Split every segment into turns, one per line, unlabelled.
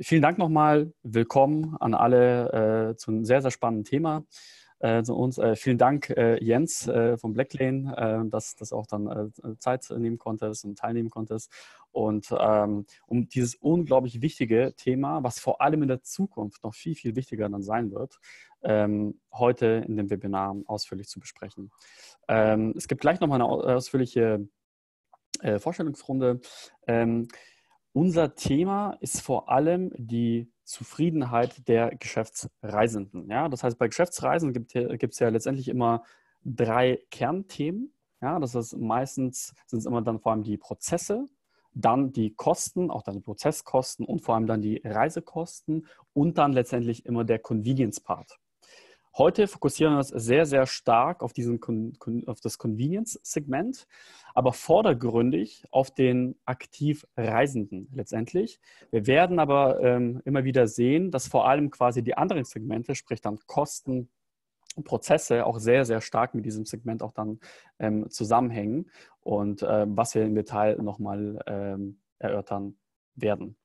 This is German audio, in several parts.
vielen Dank nochmal. Willkommen an alle äh, zu einem sehr, sehr spannenden Thema äh, zu uns. Äh, vielen Dank, äh, Jens äh, von Blacklane, äh, dass das auch dann äh, Zeit nehmen konntest und teilnehmen konntest. Und ähm, um dieses unglaublich wichtige Thema, was vor allem in der Zukunft noch viel, viel wichtiger dann sein wird, ähm, heute in dem Webinar ausführlich zu besprechen. Ähm, es gibt gleich nochmal eine ausführliche Vorstellungsrunde. Unser Thema ist vor allem die Zufriedenheit der Geschäftsreisenden. Ja? Das heißt, bei Geschäftsreisen gibt es ja letztendlich immer drei Kernthemen. Ja? Das ist meistens sind es immer dann vor allem die Prozesse, dann die Kosten, auch dann die Prozesskosten und vor allem dann die Reisekosten und dann letztendlich immer der Convenience-Part. Heute fokussieren wir uns sehr, sehr stark auf, diesen, auf das Convenience-Segment, aber vordergründig auf den aktiv Reisenden letztendlich. Wir werden aber ähm, immer wieder sehen, dass vor allem quasi die anderen Segmente, sprich dann Kosten, Prozesse auch sehr, sehr stark mit diesem Segment auch dann ähm, zusammenhängen und äh, was wir im Detail nochmal ähm, erörtern werden.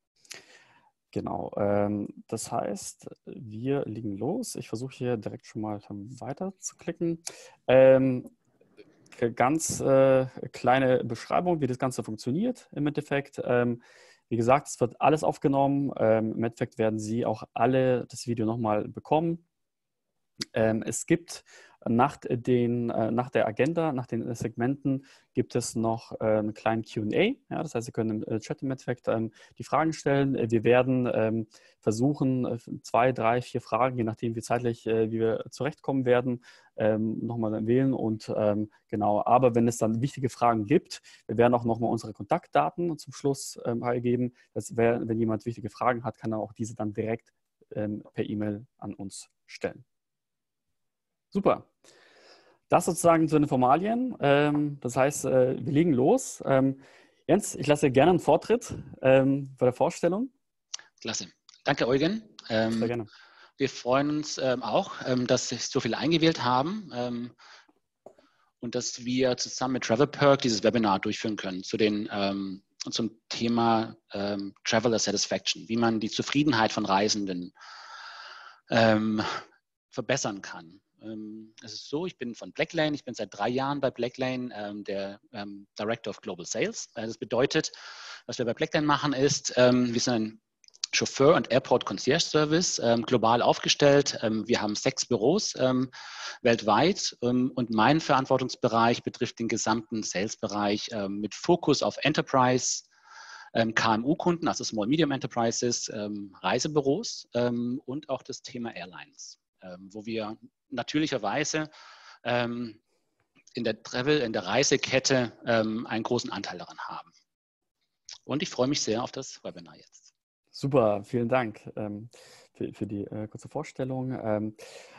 Genau. Ähm, das heißt, wir liegen los. Ich versuche hier direkt schon mal weiter zu klicken. Ähm, ganz äh, kleine Beschreibung, wie das Ganze funktioniert im Endeffekt. Ähm, wie gesagt, es wird alles aufgenommen. Ähm, Im Endeffekt werden Sie auch alle das Video nochmal bekommen. Ähm, es gibt nach, den, äh, nach der Agenda, nach den Segmenten gibt es noch äh, einen kleinen QA. Ja, das heißt, Sie können im äh, Chat im Endeffekt ähm, die Fragen stellen. Wir werden ähm, versuchen, zwei, drei, vier Fragen, je nachdem, wie zeitlich, wie wir zurechtkommen werden, ähm, nochmal wählen. Und genau, aber wenn es dann wichtige Fragen gibt, wir werden auch nochmal unsere Kontaktdaten zum Schluss freigeben. Das wär, wenn jemand wichtige Fragen hat, kann er auch diese dann direkt per E-Mail an uns stellen. Super. Das sozusagen zu den Formalien. Ähm, das heißt, äh, wir legen los. Ähm, Jens, ich lasse dir gerne einen Vortritt ähm, bei der Vorstellung.
Klasse. Danke, Eugen. Ähm, Sehr gerne. Wir freuen uns ähm, auch, ähm, dass sich so viele eingewählt haben und dass wir zusammen mit Travel Perk dieses Webinar durchführen können zu den, zum Thema Traveler Satisfaction, wie man die Zufriedenheit von Reisenden verbessern kann. Ähm, es ist so, ich bin von Blacklane, ich bin seit drei Jahren bei Blacklane ähm, der ähm, Director of Global Sales. Äh, das bedeutet, was wir bei Blacklane machen ist, wir sind ein Chauffeur- und Airport Concierge Service, global aufgestellt. wir haben sechs Büros weltweit und mein Verantwortungsbereich betrifft den gesamten Sales-Bereich mit Fokus auf Enterprise, KMU-Kunden, also Small Medium Enterprises, Reisebüros und auch das Thema Airlines. Wo wir natürlicherweise ähm, in der Travel, in der Reisekette ähm, einen großen Anteil daran haben. Und ich freue mich sehr auf das Webinar jetzt.
Super, vielen Dank für, für die äh, kurze Vorstellung. mein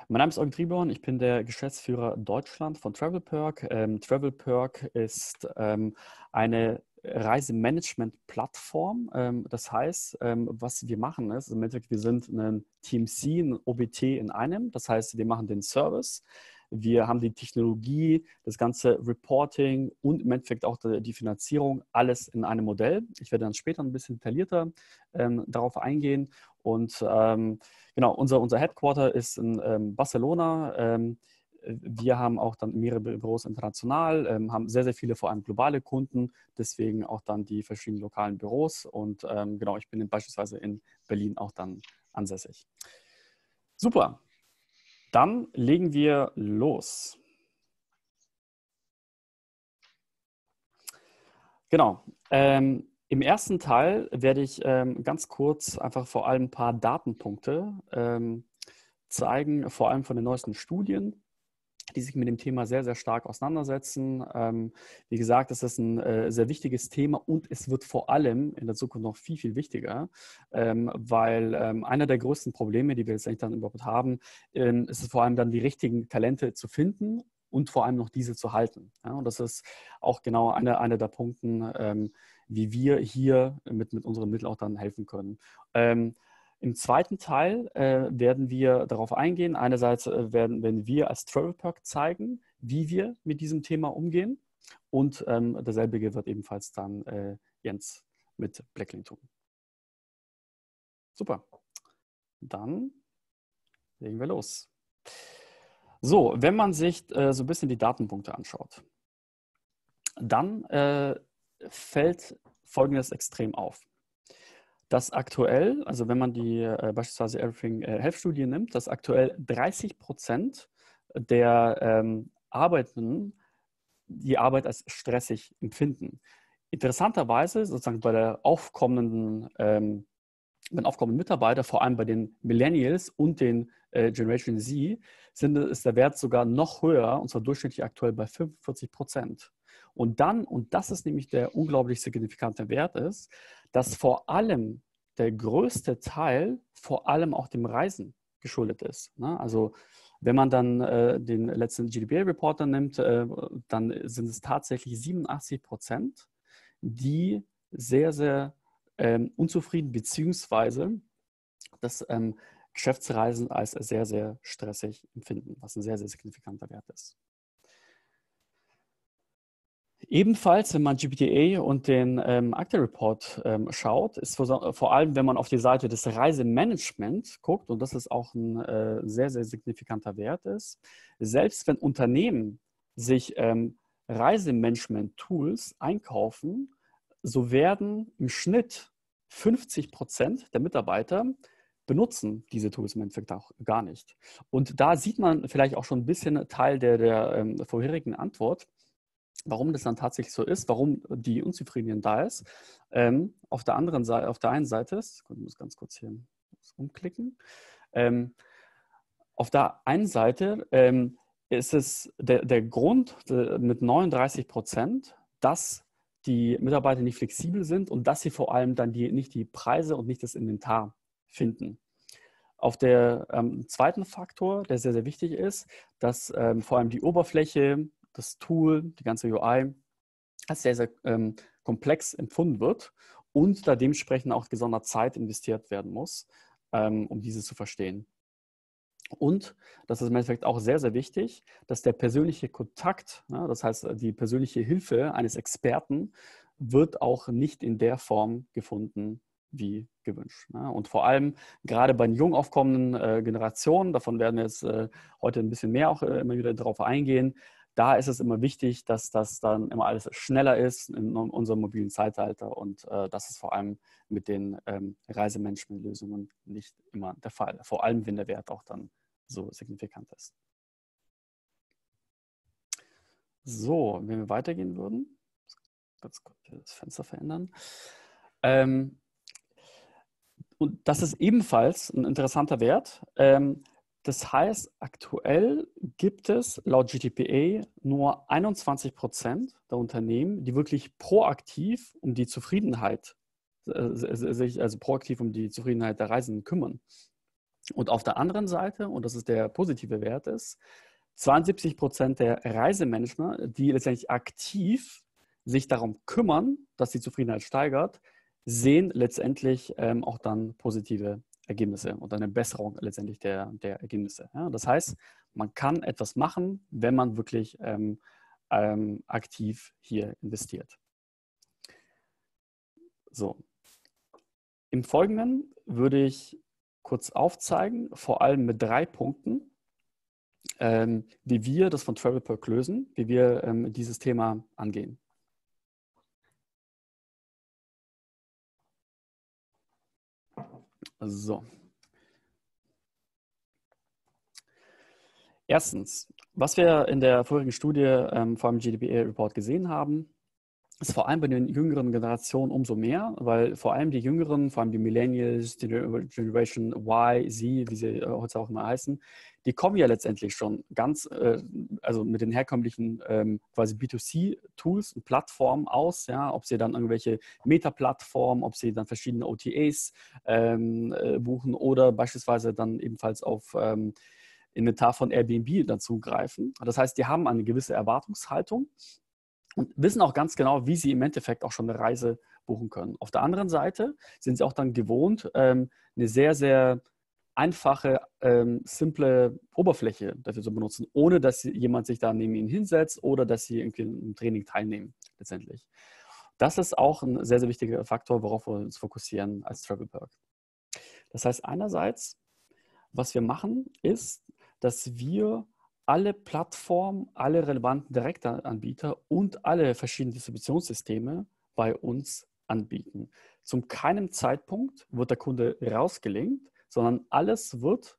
Name ist Eugen Triborn, ich bin der Geschäftsführer Deutschland von TravelPerk. Ähm, TravelPerk ist eine Reisemanagement-Plattform. Ähm, das heißt, ähm, was wir machen ist, im Endeffekt, wir sind ein TMC, ein OBT in einem. Das heißt, wir machen den Service. Wir haben die Technologie, das ganze Reporting und im Endeffekt auch die Finanzierung, alles in einem Modell. Ich werde dann später ein bisschen detaillierter ähm, darauf eingehen. Und ähm, genau, unser, unser Headquarter ist in ähm, Barcelona. Wir haben auch dann mehrere Büros international, ähm, haben sehr, sehr viele vor allem globale Kunden, deswegen auch dann die verschiedenen lokalen Büros. Und ähm, genau, ich bin beispielsweise in Berlin auch dann ansässig. Super. Dann legen wir los. Genau. Ähm, Im ersten Teil werde ich ähm, ganz kurz einfach vor allem ein paar Datenpunkte ähm, zeigen, vor allem von den neuesten Studien, die sich mit dem Thema sehr, sehr stark auseinandersetzen. Ähm, wie gesagt, das ist ein äh, sehr wichtiges Thema und es wird vor allem in der Zukunft noch viel, viel wichtiger, ähm, weil ähm, einer der größten Probleme, die wir jetzt eigentlich dann überhaupt haben, ähm, ist es vor allem dann die richtigen Talente zu finden und vor allem noch diese zu halten. Ja, und das ist auch genau einer eine der Punkte, ähm, wie wir hier mit, mit unseren Mitteln auch dann helfen können. Ähm, im zweiten Teil äh, werden wir darauf eingehen. Einerseits äh, werden, werden wir als Travel Perk zeigen, wie wir mit diesem Thema umgehen. Und ähm, derselbige wird ebenfalls dann äh, Jens mit Blacklink tun. Super. Dann legen wir los. So, wenn man sich äh, so ein bisschen die Datenpunkte anschaut, dann äh, fällt Folgendes extrem auf. Dass aktuell, also wenn man die äh, beispielsweise Everything äh, Health Studie nimmt, dass aktuell 30 Prozent der ähm, Arbeitenden die Arbeit als stressig empfinden. Interessanterweise, sozusagen bei der aufkommenden, ähm, den aufkommenden Mitarbeiter, vor allem bei den Millennials und den äh, Generation Z, sind, ist der Wert sogar noch höher, und zwar durchschnittlich aktuell bei 45 Prozent. Und dann, und das ist nämlich der unglaublich signifikante Wert ist, dass vor allem der größte Teil vor allem auch dem Reisen geschuldet ist. Ne? Also wenn man dann äh, den letzten GDPR-Reporter nimmt, äh, dann sind es tatsächlich 87 Prozent, die sehr, sehr ähm, unzufrieden beziehungsweise das ähm, Geschäftsreisen als sehr, sehr stressig empfinden, was ein sehr, sehr signifikanter Wert ist. Ebenfalls, wenn man GPTA und den ähm, Acta Report ähm, schaut, ist vor, vor, allem, wenn man auf die Seite des Reisemanagement guckt, und das ist auch ein äh, sehr, sehr signifikanter Wert ist, selbst wenn Unternehmen sich ähm, Reisemanagement-Tools einkaufen, so werden im Schnitt 50 Prozent der Mitarbeiter benutzen diese Tools im Endeffekt auch gar nicht. Und da sieht man vielleicht auch schon ein bisschen Teil der, der ähm, vorherigen Antwort warum das dann tatsächlich so ist, warum die Unzufriedenheit da ist. Ähm, auf der anderen Seite, auf der einen Seite ist, ich muss ganz kurz hier umklicken. Ähm, auf der einen Seite ähm, ist es der, der Grund der, mit 39 Prozent, dass die Mitarbeiter nicht flexibel sind und dass sie vor allem dann die, nicht die Preise und nicht das Inventar finden. Auf der ähm, zweiten Faktor, der sehr, sehr wichtig ist, dass ähm, vor allem die Oberfläche das Tool, die ganze UI als sehr, sehr ähm, komplex empfunden wird und da dementsprechend auch gesondert Zeit investiert werden muss, ähm, um diese zu verstehen. Und das ist im Endeffekt auch sehr, sehr wichtig, dass der persönliche Kontakt, ja, das heißt die persönliche Hilfe eines Experten, wird auch nicht in der Form gefunden wie gewünscht. Ja. Und vor allem gerade bei den jung aufkommenden äh, Generationen, davon werden wir jetzt äh, heute ein bisschen mehr auch äh, immer wieder darauf eingehen, da ist es immer wichtig, dass das dann immer alles schneller ist in unserem mobilen Zeitalter und äh, das ist vor allem mit den ähm, Reisemanagement-Lösungen nicht immer der Fall. Vor allem, wenn der Wert auch dann so signifikant ist. So, wenn wir weitergehen würden, ganz kurz das Fenster verändern. Ähm, und das ist ebenfalls ein interessanter Wert. Ähm, das heißt, aktuell gibt es laut GTPA nur 21 Prozent der Unternehmen, die wirklich proaktiv um die Zufriedenheit, äh, sich also proaktiv um die Zufriedenheit der Reisenden kümmern. Und auf der anderen Seite, und das ist der positive Wert, ist 72 Prozent der Reisemanager, die letztendlich aktiv sich darum kümmern, dass die Zufriedenheit steigert, sehen letztendlich ähm, auch dann positive Ergebnisse und eine Besserung letztendlich der, der Ergebnisse. Ja, das heißt, man kann etwas machen, wenn man wirklich ähm, ähm, aktiv hier investiert. So. Im Folgenden würde ich kurz aufzeigen, vor allem mit drei Punkten, ähm, wie wir das von TravelPerk lösen, wie wir ähm, dieses Thema angehen. So. Erstens, was wir in der vorigen Studie ähm, allem GDPR-Report gesehen haben, ist vor allem bei den jüngeren Generationen umso mehr, weil vor allem die Jüngeren, vor allem die Millennials, die Generation Y, Z, wie sie äh, heute auch immer heißen, die kommen ja letztendlich schon ganz, äh, also mit den herkömmlichen ähm, quasi B2C-Tools und Plattformen aus, ja, ob sie dann irgendwelche Meta-Plattformen, ob sie dann verschiedene OTAs ähm, äh, buchen oder beispielsweise dann ebenfalls auf ähm, Inventar von Airbnb dazugreifen. Das heißt, die haben eine gewisse Erwartungshaltung und wissen auch ganz genau, wie sie im Endeffekt auch schon eine Reise buchen können. Auf der anderen Seite sind sie auch dann gewohnt, ähm, eine sehr, sehr einfache, ähm, simple Oberfläche dafür zu benutzen, ohne dass jemand sich da neben ihnen hinsetzt oder dass sie irgendwie im Training teilnehmen, letztendlich. Das ist auch ein sehr, sehr wichtiger Faktor, worauf wir uns fokussieren als Travel Perk. Das heißt, einerseits, was wir machen, ist, dass wir alle Plattformen, alle relevanten Direktanbieter und alle verschiedenen Distributionssysteme bei uns anbieten. Zum keinem Zeitpunkt wird der Kunde rausgelinkt, sondern alles wird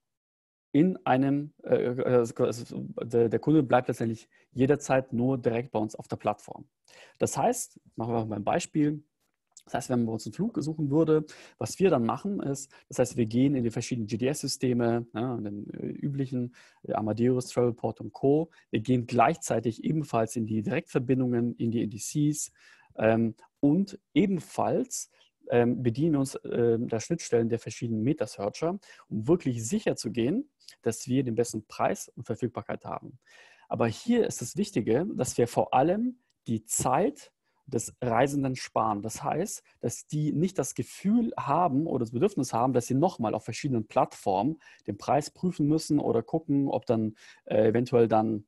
in einem, äh, äh also der, der, Kunde bleibt letztendlich jederzeit nur direkt bei uns auf der Plattform. Das heißt, machen wir mal ein Beispiel, das heißt, wenn man uns einen Flug suchen würde, was wir dann machen ist, das heißt, wir gehen in die verschiedenen GDS-Systeme, ja, den äh, üblichen äh, Amadeus, Travelport und Co. Wir gehen gleichzeitig ebenfalls in die Direktverbindungen, in die NDCs ähm, und ebenfalls bedienen uns äh, der Schnittstellen der verschiedenen Metasearcher, um wirklich sicher zu gehen, dass wir den besten Preis und Verfügbarkeit haben. Aber hier ist das Wichtige, dass wir vor allem die Zeit des Reisenden sparen. Das heißt, dass die nicht das Gefühl haben oder das Bedürfnis haben, dass sie nochmal auf verschiedenen Plattformen den Preis prüfen müssen oder gucken, ob dann äh, eventuell dann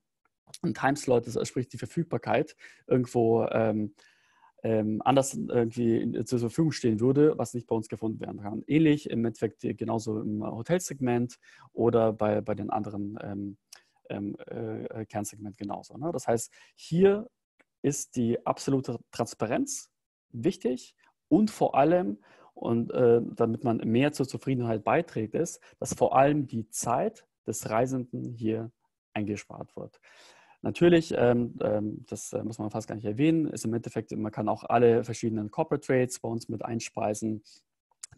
ein Timeslot, das sprich die Verfügbarkeit, irgendwo ähm, ähm, anders irgendwie zur Verfügung stehen würde, was nicht bei uns gefunden werden kann. Ähnlich im Endeffekt genauso im Hotelsegment oder bei, bei den anderen ähm, ähm äh, Kernsegment genauso. Ne? Das heißt, hier ist die absolute Transparenz wichtig und vor allem, und äh, damit man mehr zur Zufriedenheit beiträgt, ist, dass vor allem die Zeit des Reisenden hier eingespart wird. Natürlich, ähm, ähm, das äh, muss man fast gar nicht erwähnen, ist im Endeffekt, man kann auch alle verschiedenen Corporate Trades bei uns mit einspeisen,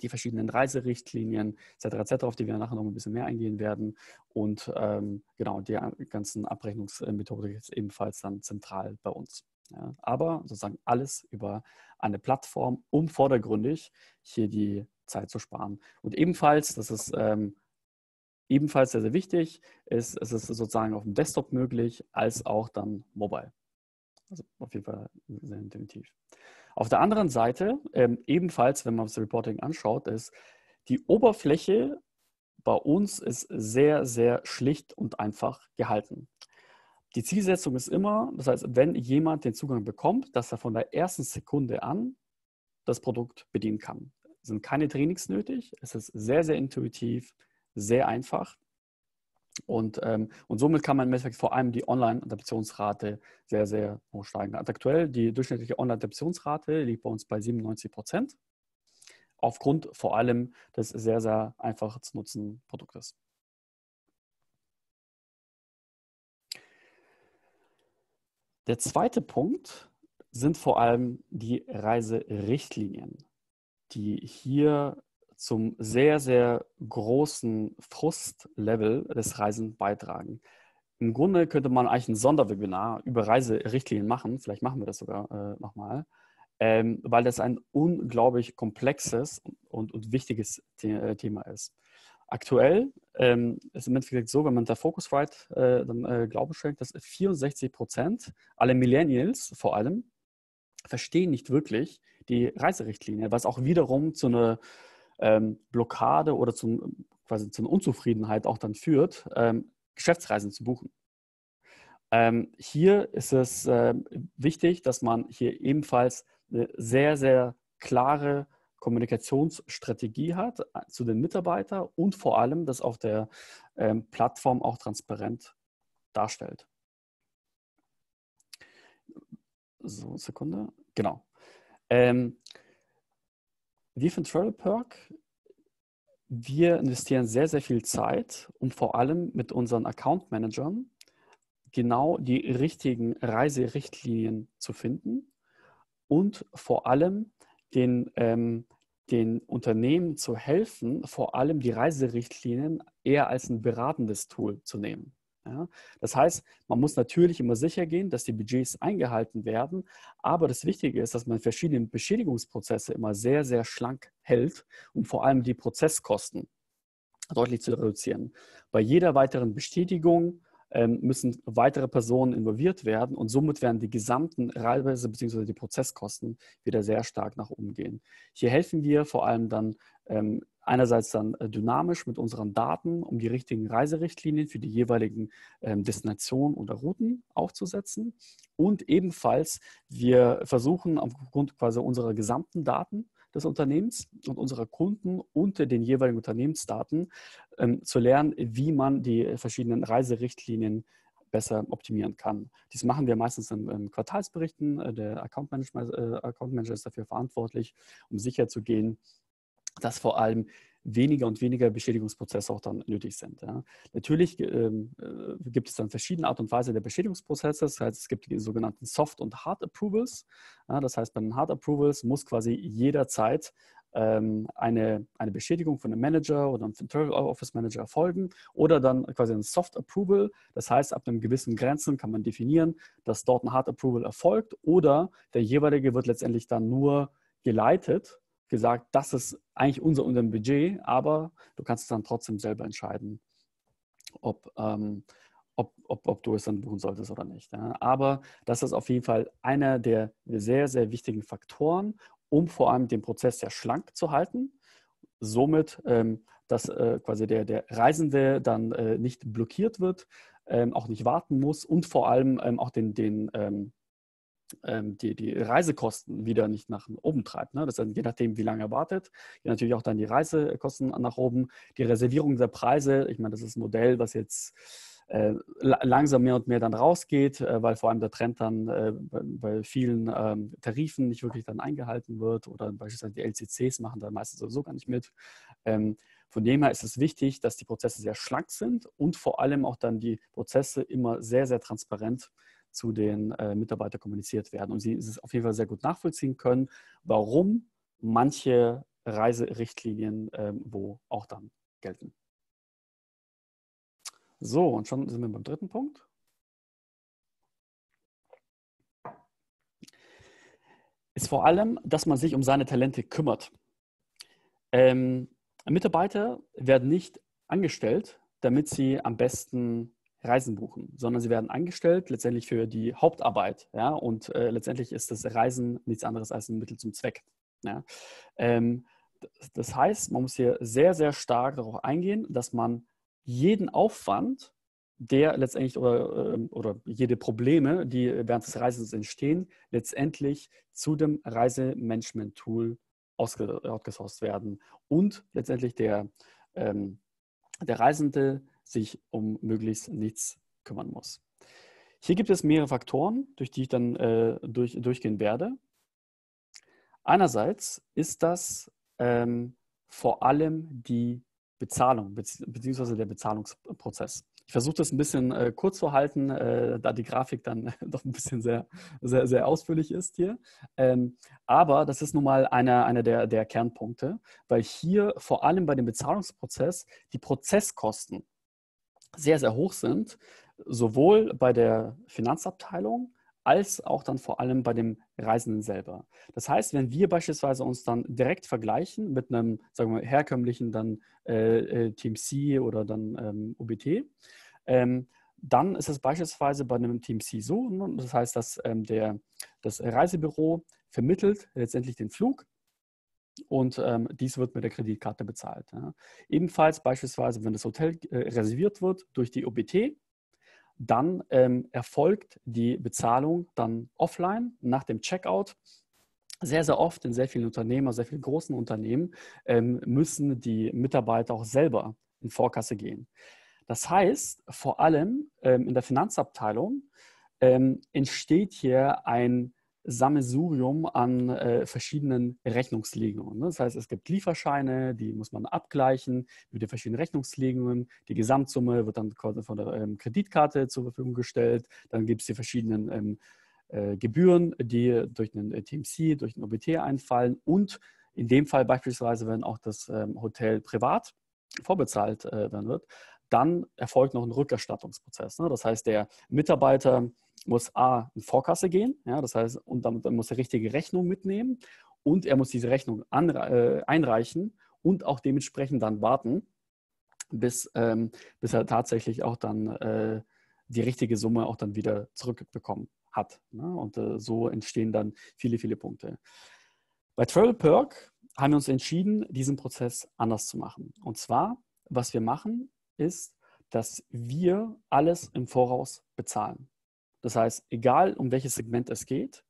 die verschiedenen Reiserichtlinien etc. etc., auf die wir nachher noch ein bisschen mehr eingehen werden. Und ähm, genau, die ganzen Abrechnungsmethodik ist ebenfalls dann zentral bei uns. Ja, aber sozusagen alles über eine Plattform, um vordergründig hier die Zeit zu sparen. Und ebenfalls, das ist ähm, ebenfalls sehr, sehr wichtig, ist, es ist sozusagen auf dem Desktop möglich, als auch dann mobile. Also auf jeden Fall sehr intuitiv. Auf der anderen Seite, ähm, ebenfalls, wenn man das Reporting anschaut, ist die Oberfläche bei uns ist sehr, sehr schlicht und einfach gehalten. Die Zielsetzung ist immer, das heißt, wenn jemand den Zugang bekommt, dass er von der ersten Sekunde an das Produkt bedienen kann. Es sind keine Trainings nötig, es ist sehr, sehr intuitiv, sehr einfach. Und, ähm, und somit kann man im Endeffekt vor allem die Online-Adaptionsrate sehr, sehr hoch steigen. Aktuell die durchschnittliche Online-Adaptionsrate liegt bei uns bei 97 Prozent. Aufgrund vor allem des sehr, sehr einfach zu nutzen Produktes. Der zweite Punkt sind vor allem die Reiserichtlinien, die hier zum sehr, sehr großen Frustlevel des Reisen beitragen. Im Grunde könnte man eigentlich ein Sonderwebinar über Reiserichtlinien machen, vielleicht machen wir das sogar äh, nochmal, ähm, weil das ein unglaublich komplexes und, und wichtiges The äh, Thema ist. Aktuell ähm, ist im Endeffekt so, wenn man da Focusrite äh, dann äh, Glaube schenkt, dass 64 Prozent aller Millennials vor allem verstehen nicht wirklich die Reiserichtlinie, was auch wiederum zu einer ähm, Blockade oder zum, quasi zu einer Unzufriedenheit auch dann führt, ähm, Geschäftsreisen zu buchen. Ähm, hier ist es äh, wichtig, dass man hier ebenfalls eine sehr, sehr klare Kommunikationsstrategie hat äh, zu den Mitarbeitern und vor allem das auf der ähm, Plattform auch transparent darstellt. So, Sekunde. Genau. Ähm, wir von Travel Perk, wir investieren sehr, sehr viel Zeit, um vor allem mit unseren Account Managern genau die richtigen Reiserichtlinien zu finden und vor allem den, ähm, den Unternehmen zu helfen, vor allem die Reiserichtlinien eher als ein beratendes Tool zu nehmen. Ja, das heißt, man muss natürlich immer sicher gehen, dass die Budgets eingehalten werden, aber das Wichtige ist, dass man verschiedene Beschädigungsprozesse immer sehr, sehr schlank hält, um vor allem die Prozesskosten deutlich zu reduzieren. Bei jeder weiteren Bestätigung müssen weitere Personen involviert werden und somit werden die gesamten Reise- bzw. die Prozesskosten wieder sehr stark nach oben gehen. Hier helfen wir vor allem dann ähm, einerseits dann äh, dynamisch mit unseren Daten, um die richtigen Reiserichtlinien für die jeweiligen ähm, Destinationen oder Routen aufzusetzen. Und ebenfalls, wir versuchen aufgrund quasi unserer gesamten Daten des Unternehmens und unserer Kunden unter den jeweiligen Unternehmensdaten ähm, zu lernen, wie man die verschiedenen Reiserichtlinien besser optimieren kann. Dies machen wir meistens in, in Quartalsberichten. Äh, der Account Manager, äh, Account Manager ist dafür verantwortlich, um sicherzugehen, dass vor allem weniger und weniger Beschädigungsprozesse auch dann nötig sind. Ja. Natürlich ähm, äh, gibt es dann verschiedene Art und Weise der Beschädigungsprozesse. Das heißt, es gibt die sogenannten Soft- und Hard Approvals. Ja, das heißt, bei den Hard Approvals muss quasi jederzeit ähm, eine, eine Beschädigung von einem Manager oder einem Internal Office Manager erfolgen oder dann quasi ein Soft Approval. Das heißt, ab einem gewissen Grenzen kann man definieren, dass dort ein Hard Approval erfolgt oder der jeweilige wird letztendlich dann nur geleitet gesagt, das ist eigentlich unser, unser Budget, aber du kannst es dann trotzdem selber entscheiden, ob, ähm, ob, ob, ob du es dann buchen solltest oder nicht. Ja. Aber das ist auf jeden Fall einer der sehr, sehr wichtigen Faktoren, um vor allem den Prozess sehr schlank zu halten. Somit, ähm, dass äh, quasi der, der Reisende dann äh, nicht blockiert wird, ähm, auch nicht warten muss und vor allem ähm, auch den, den ähm, die, die Reisekosten wieder nicht nach oben treibt. Ne? Das ist je nachdem, wie lange er wartet, geht natürlich auch dann die Reisekosten nach oben. Die Reservierung der Preise, ich meine, das ist ein Modell, was jetzt äh, langsam mehr und mehr dann rausgeht, äh, weil vor allem der Trend dann äh, bei, vielen ähm, Tarifen nicht wirklich dann eingehalten wird oder beispielsweise die LCCs machen da meistens sowieso gar nicht mit. Ähm, von dem her ist es wichtig, dass die Prozesse sehr schlank sind und vor allem auch dann die Prozesse immer sehr, sehr transparent sind zu den äh, Mitarbeitern kommuniziert werden und sie es auf jeden Fall sehr gut nachvollziehen können, warum manche Reiserichtlinien äh, wo auch dann gelten. So, und schon sind wir beim dritten Punkt. Ist vor allem, dass man sich um seine Talente kümmert. Ähm, Mitarbeiter werden nicht angestellt, damit sie am besten Reisen buchen, sondern sie werden angestellt letztendlich für die Hauptarbeit. Ja? Und äh, letztendlich ist das Reisen nichts anderes als ein Mittel zum Zweck. Ja? Ähm, das heißt, man muss hier sehr, sehr stark darauf eingehen, dass man jeden Aufwand, der letztendlich oder, ähm, oder jede Probleme, die während des Reisens entstehen, letztendlich zu dem Reisemanagement-Tool outgesourced werden und letztendlich der, ähm, der Reisende sich um möglichst nichts kümmern muss. Hier gibt es mehrere Faktoren, durch die ich dann äh, durch, durchgehen werde. Einerseits ist das ähm, vor allem die Bezahlung bzw. der Bezahlungsprozess. Ich versuche das ein bisschen äh, kurz zu halten, äh, da die Grafik dann doch ein bisschen sehr, sehr, sehr ausführlich ist hier. Ähm, aber das ist nun mal einer, einer der, der Kernpunkte, weil hier vor allem bei dem Bezahlungsprozess die Prozesskosten sehr, sehr hoch sind, sowohl bei der Finanzabteilung als auch dann vor allem bei dem Reisenden selber. Das heißt, wenn wir beispielsweise uns dann direkt vergleichen mit einem, sagen wir, herkömmlichen dann äh, äh Team C oder dann ähm, UBT, ähm, dann ist es beispielsweise bei einem Team C so, ne, das heißt, dass ähm, der, das Reisebüro vermittelt letztendlich den Flug und ähm, dies wird mit der Kreditkarte bezahlt. Ja. Ebenfalls beispielsweise, wenn das Hotel äh, reserviert wird durch die OBT, dann ähm, erfolgt die Bezahlung dann offline nach dem Checkout. Sehr, sehr oft in sehr vielen Unternehmen, sehr vielen großen Unternehmen, ähm, müssen die Mitarbeiter auch selber in Vorkasse gehen. Das heißt, vor allem ähm, in der Finanzabteilung ähm, entsteht hier ein Sammelsurium an äh, verschiedenen Rechnungslegungen. Ne? Das heißt, es gibt Lieferscheine, die muss man abgleichen mit den verschiedenen Rechnungslegungen. Die Gesamtsumme wird dann von der ähm, Kreditkarte zur Verfügung gestellt. Dann gibt es die verschiedenen ähm, äh, Gebühren, die durch einen äh, TMC, durch ein OBT einfallen. Und in dem Fall beispielsweise, wenn auch das ähm, Hotel privat vorbezahlt äh, dann wird, dann erfolgt noch ein Rückerstattungsprozess. Ne? Das heißt, der Mitarbeiter muss A in Vorkasse gehen, ja, das heißt, und dann, muss er richtige Rechnung mitnehmen und er muss diese Rechnung äh, einreichen und auch dementsprechend dann warten, bis, ähm, bis er tatsächlich auch dann äh, die richtige Summe auch dann wieder zurückbekommen hat. Ne? Und äh, so entstehen dann viele, viele Punkte. Bei Travel Perk haben wir uns entschieden, diesen Prozess anders zu machen. Und zwar, was wir machen, ist, dass wir alles im Voraus bezahlen. Das heißt, egal um welches Segment es geht,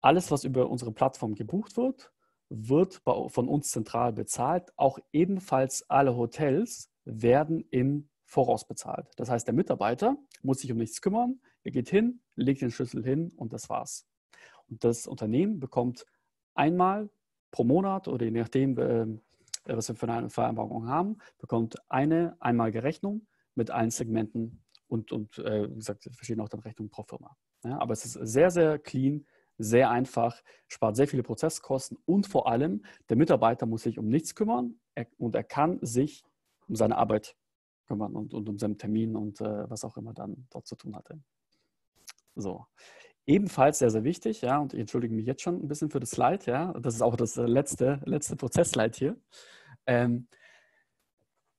alles, was über unsere Plattform gebucht wird, wird von uns zentral bezahlt. Auch ebenfalls alle Hotels werden im Voraus bezahlt. Das heißt, der Mitarbeiter muss sich um nichts kümmern. Er geht hin, legt den Schlüssel hin und das war's. Und das Unternehmen bekommt einmal pro Monat oder je nachdem, ähm, was wir für eine Vereinbarung haben, bekommt eine einmalige Rechnung mit allen Segmenten und, und äh, wie gesagt, verschiedene auch dann Rechnungen pro Firma. Ja, aber es ist sehr, sehr clean, sehr einfach, spart sehr viele Prozesskosten und vor allem der Mitarbeiter muss sich um nichts kümmern er, und er kann sich um seine Arbeit kümmern und, und um seinen Termin und äh, was auch immer dann dort zu tun hatte. So. Ebenfalls sehr, sehr wichtig, ja, und ich entschuldige mich jetzt schon ein bisschen für das Slide, ja, das ist auch das äh, letzte, letzte Prozess-Slide hier. Ähm,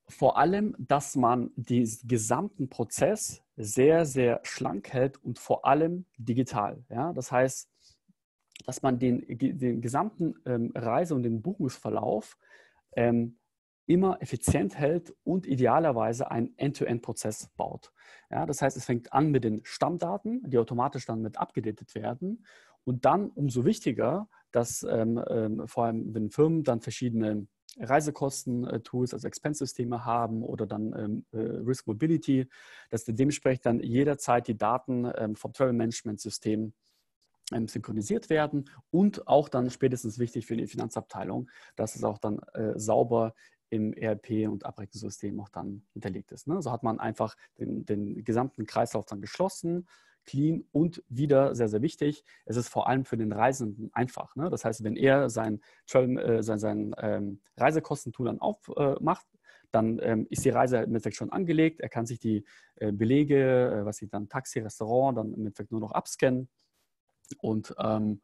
vor allem, dass man den gesamten Prozess sehr, sehr schlank hält und vor allem digital. Ja? Das heißt, dass man den, den gesamten ähm, Reise- und den Buchungsverlauf ähm, immer effizient hält und idealerweise einen End-to-End-Prozess baut. Ja, das heißt, es fängt an mit den Stammdaten, die automatisch dann mit abgedatet werden. Und dann umso wichtiger, dass ähm, ähm, vor allem, wenn Firmen dann verschiedene Reisekosten-Tools, also Expense-Systeme haben oder dann ähm, äh, Risk Mobility, dass dementsprechend dann jederzeit die Daten ähm, vom Travel Management-System ähm, synchronisiert werden und auch dann spätestens wichtig für die Finanzabteilung, dass es auch dann äh, sauber im ERP und Abrechnungssystem auch dann hinterlegt ist. Ne? So hat man einfach den, den gesamten Kreislauf dann geschlossen clean und wieder sehr, sehr wichtig, es ist vor allem für den Reisenden einfach. Ne? Das heißt, wenn er sein, äh, sein, sein ähm, Reisekostentool dann aufmacht, äh, dann ähm, ist die Reise im Endeffekt schon angelegt. Er kann sich die äh, Belege, äh, was ich dann Taxi, Restaurant, dann im Endeffekt nur noch abscannen. Und ähm,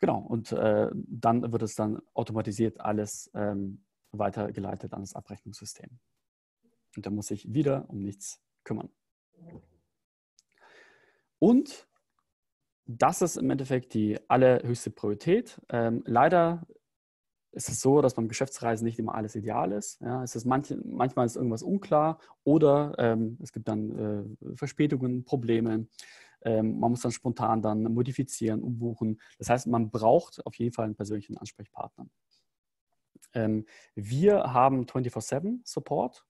genau, und äh, dann wird es dann automatisiert alles ähm, weitergeleitet an das Abrechnungssystem. Und er muss sich wieder um nichts kümmern. Und das ist im Endeffekt die allerhöchste Priorität. Ähm, leider ist es so, dass beim Geschäftsreisen nicht immer alles ideal ist. Ja, es ist manch, manchmal ist irgendwas unklar oder ähm, es gibt dann äh, Verspätungen, Probleme. Ähm, man muss dann spontan dann modifizieren, umbuchen. Das heißt, man braucht auf jeden Fall einen persönlichen Ansprechpartner. Ähm, wir haben 24-7 Support.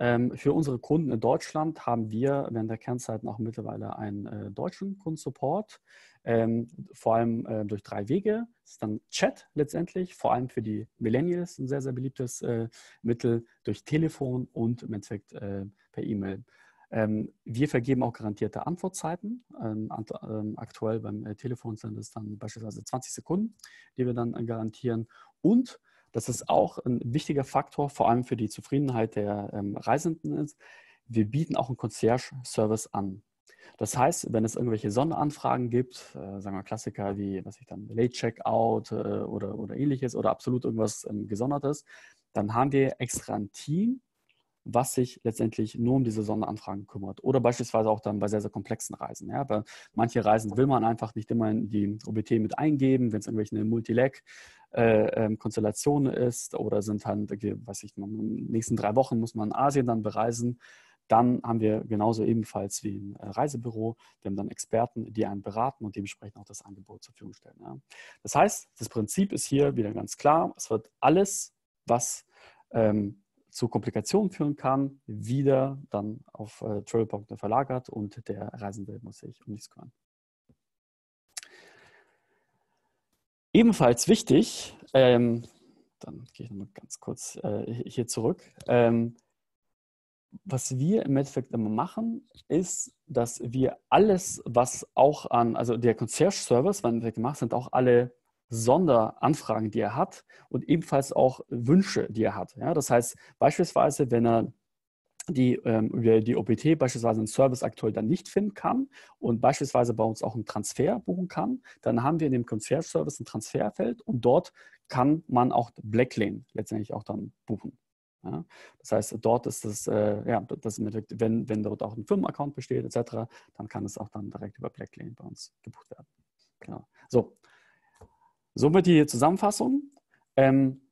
Ähm, für unsere Kunden in Deutschland haben wir während der Kernzeiten auch mittlerweile einen äh, deutschen Kundensupport, ähm, vor allem äh, durch drei Wege. Das ist dann Chat letztendlich, vor allem für die Millennials ein sehr, sehr beliebtes äh, Mittel, durch Telefon und im Endeffekt äh, per E-Mail. Ähm, wir vergeben auch garantierte Antwortzeiten. Ähm, ähm, aktuell beim äh, Telefon sind es dann beispielsweise 20 Sekunden, die wir dann garantieren. Und das ist auch ein wichtiger Faktor, vor allem für die Zufriedenheit der ähm, Reisenden ist. Wir bieten auch einen Concierge-Service an. Das heißt, wenn es irgendwelche Sonderanfragen gibt, äh, sagen wir Klassiker wie, was ich dann, Late Checkout äh, oder, oder ähnliches oder absolut irgendwas ähm, Gesondertes, dann haben wir extra ein Team, was sich letztendlich nur um diese Sonderanfragen kümmert. Oder beispielsweise auch dann bei sehr, sehr komplexen Reisen. Ja, bei manche Reisen will man einfach nicht immer in die OBT mit eingeben, wenn es irgendwelche Multileg-Konstellation äh, ähm, ist oder sind halt, weiß ich, in den nächsten drei Wochen muss man Asien dann bereisen. Dann haben wir genauso ebenfalls wie ein äh, Reisebüro, wir haben dann Experten, die einen beraten und dementsprechend auch das Angebot zur Verfügung stellen. Das heißt, das Prinzip ist hier wieder ganz klar. Es wird alles, was ähm, zu Komplikationen führen kann, wieder dann auf äh, Travelpunkte verlagert und der Reisende muss sich um nichts kümmern. Ebenfalls wichtig, ähm, dann gehe ich nochmal ganz kurz äh, hier zurück. Ähm, was wir im Endeffekt immer machen, ist, dass wir alles, was auch an, also der Concierge-Service, was wir gemacht sind, auch alle Sonderanfragen, die er hat und ebenfalls auch Wünsche, die er hat. Ja, das heißt beispielsweise, wenn er die ähm, die OPT beispielsweise einen Service aktuell dann nicht finden kann und beispielsweise bei uns auch einen Transfer buchen kann, dann haben wir in dem Concierge-Service ein Transferfeld und dort kann man auch Blacklane letztendlich auch dann buchen. Ja, das heißt, dort ist es, äh, ja, das wenn, wenn dort auch ein Firmenaccount besteht etc., dann kann es auch dann direkt über Blacklane bei uns gebucht werden. Genau. So, Somit die Zusammenfassung. Ähm,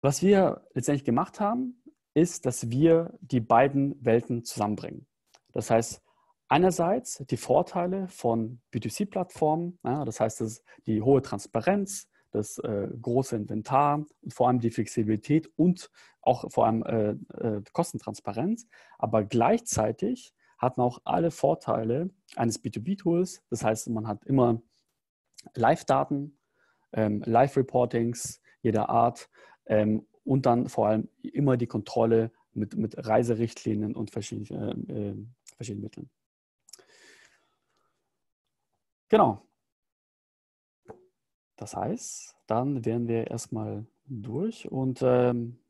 was wir letztendlich gemacht haben, ist, dass wir die beiden Welten zusammenbringen. Das heißt, einerseits die Vorteile von B2C-Plattformen, ja, das heißt, das die hohe Transparenz, das äh, große Inventar und vor allem die Flexibilität und auch vor allem äh, äh, Kostentransparenz. Aber gleichzeitig hat man auch alle Vorteile eines B2B-Tools. Das heißt, man hat immer Live-Daten, Live-Reportings jeder Art ähm, und dann vor allem immer die Kontrolle mit, mit Reiserichtlinien und verschiedenen, äh, äh, verschiedenen Mitteln. Genau. Das heißt, dann wären wir erstmal durch und ähm,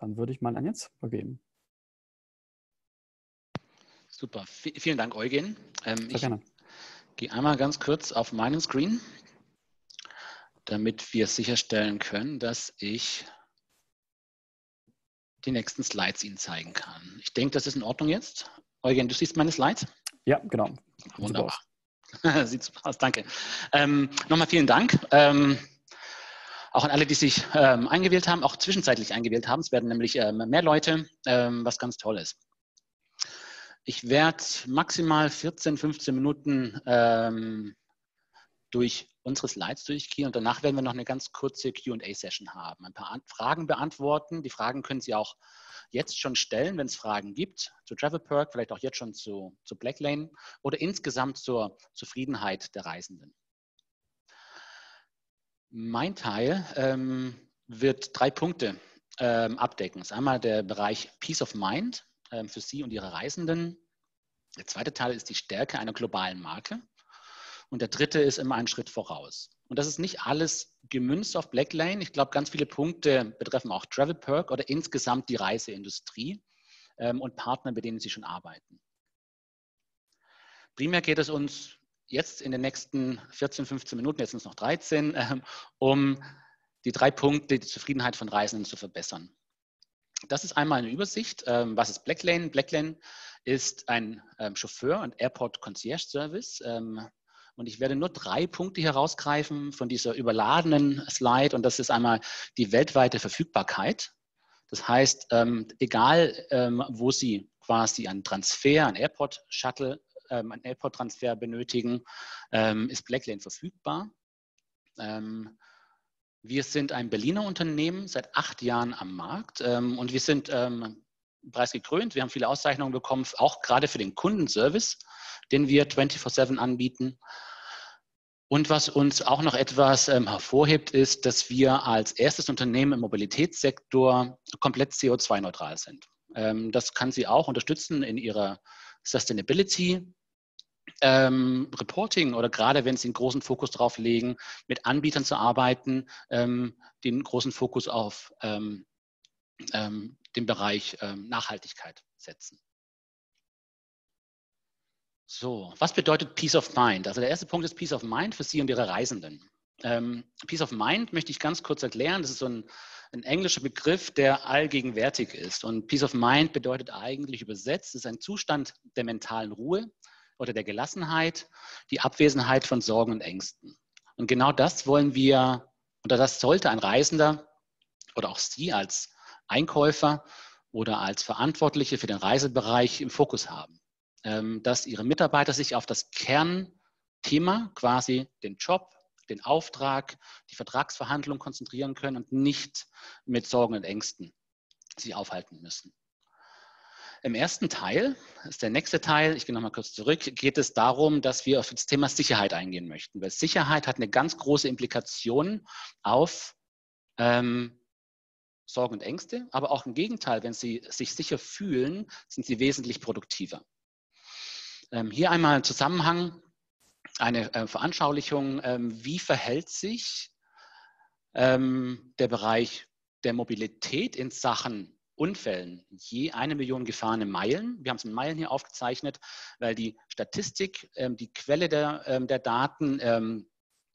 dann würde ich mal an jetzt übergeben.
Super, v vielen Dank, Eugen. Ähm, Sehr ich gerne. gehe einmal ganz kurz auf meinen Screen, damit wir sicherstellen können, dass ich die nächsten Slides Ihnen zeigen kann. Ich denke, das ist in Ordnung jetzt. Eugen, du siehst meine Slides?
Ja, genau.
Wunderbar. Sieht super aus, danke. Ähm, Nochmal vielen Dank. Ähm, auch an alle, die sich ähm, eingewählt haben, auch zwischenzeitlich eingewählt haben. Es werden nämlich ähm, mehr Leute, ähm, was ganz toll ist. Ich werde maximal 14, 15 Minuten ähm, durch unsere Slides durchgehen und danach werden wir noch eine ganz kurze QA-Session haben. Ein paar Fragen beantworten. Die Fragen können Sie auch jetzt schon stellen, wenn es Fragen gibt zu Travel Perk, vielleicht auch jetzt schon zu, zu Blacklane oder insgesamt zur Zufriedenheit der Reisenden. Mein Teil ähm, wird drei Punkte ähm, abdecken. Das ist einmal der Bereich Peace of Mind ähm, für Sie und Ihre Reisenden. Der zweite Teil ist die Stärke einer globalen Marke. Und der dritte ist immer einen Schritt voraus. Und das ist nicht alles gemünzt auf Blacklane. Ich glaube, ganz viele Punkte betreffen auch Travel Perk oder insgesamt die Reiseindustrie ähm, und Partner, mit denen sie schon arbeiten. Primär geht es uns jetzt in den nächsten 14, 15 Minuten, jetzt sind es noch 13, ähm, um die drei Punkte, die Zufriedenheit von Reisenden zu verbessern. Das ist einmal eine Übersicht. Ähm, was ist Blacklane? Blacklane ist ein ähm, Chauffeur- und Airport Concierge Service. Und ich werde nur drei Punkte herausgreifen von dieser überladenen Slide. Und das ist einmal die weltweite Verfügbarkeit. Das heißt, ähm, egal ähm, wo Sie quasi einen Transfer, einen Airport-Shuttle, ähm, einen Airport-Transfer benötigen, ähm, ist Blacklane verfügbar. Ähm, wir sind ein Berliner Unternehmen, seit acht Jahren am Markt ähm, und wir sind preisgekrönt. Wir haben viele Auszeichnungen bekommen, auch gerade für den Kundenservice, den wir 24-7 anbieten. Und was uns auch noch etwas ähm, hervorhebt, ist, dass wir als erstes Unternehmen im Mobilitätssektor komplett CO2-neutral sind. Ähm, das kann Sie auch unterstützen in Ihrer Sustainability. Ähm, Reporting oder gerade wenn Sie einen großen Fokus darauf legen, mit Anbietern zu arbeiten, ähm, den großen Fokus auf ähm, ähm, den Bereich Nachhaltigkeit setzen. So, was bedeutet Peace of Mind? Also der erste Punkt ist Peace of Mind für Sie und Ihre Reisenden. Ähm, Peace of Mind möchte ich ganz kurz erklären. Das ist so ein, ein, englischer Begriff, der allgegenwärtig ist. Und Peace of Mind bedeutet eigentlich übersetzt, ist ein Zustand der mentalen Ruhe oder der Gelassenheit, die Abwesenheit von Sorgen und Ängsten. Und genau das wollen wir, oder das sollte ein Reisender oder auch Sie als Einkäufer oder als Verantwortliche für den Reisebereich im Fokus haben. Ähm, dass ihre Mitarbeiter sich auf das Kernthema, quasi den Job, den Auftrag, die Vertragsverhandlung konzentrieren können und nicht mit Sorgen und Ängsten sich aufhalten müssen. Im ersten Teil, ist der nächste Teil, ich gehe nochmal kurz zurück, geht es darum, dass wir auf das Thema Sicherheit eingehen möchten. Weil Sicherheit hat eine ganz große Implikation auf ähm, Sorgen und Ängste, aber auch im Gegenteil, wenn Sie sich sicher fühlen, sind Sie wesentlich produktiver. Ähm, hier einmal ein Zusammenhang, eine äh, Veranschaulichung, ähm, wie verhält sich ähm, der Bereich der Mobilität in Sachen Unfällen je eine Million gefahrene Meilen. Wir haben es in Meilen hier aufgezeichnet, weil die Statistik, die Quelle der, der Daten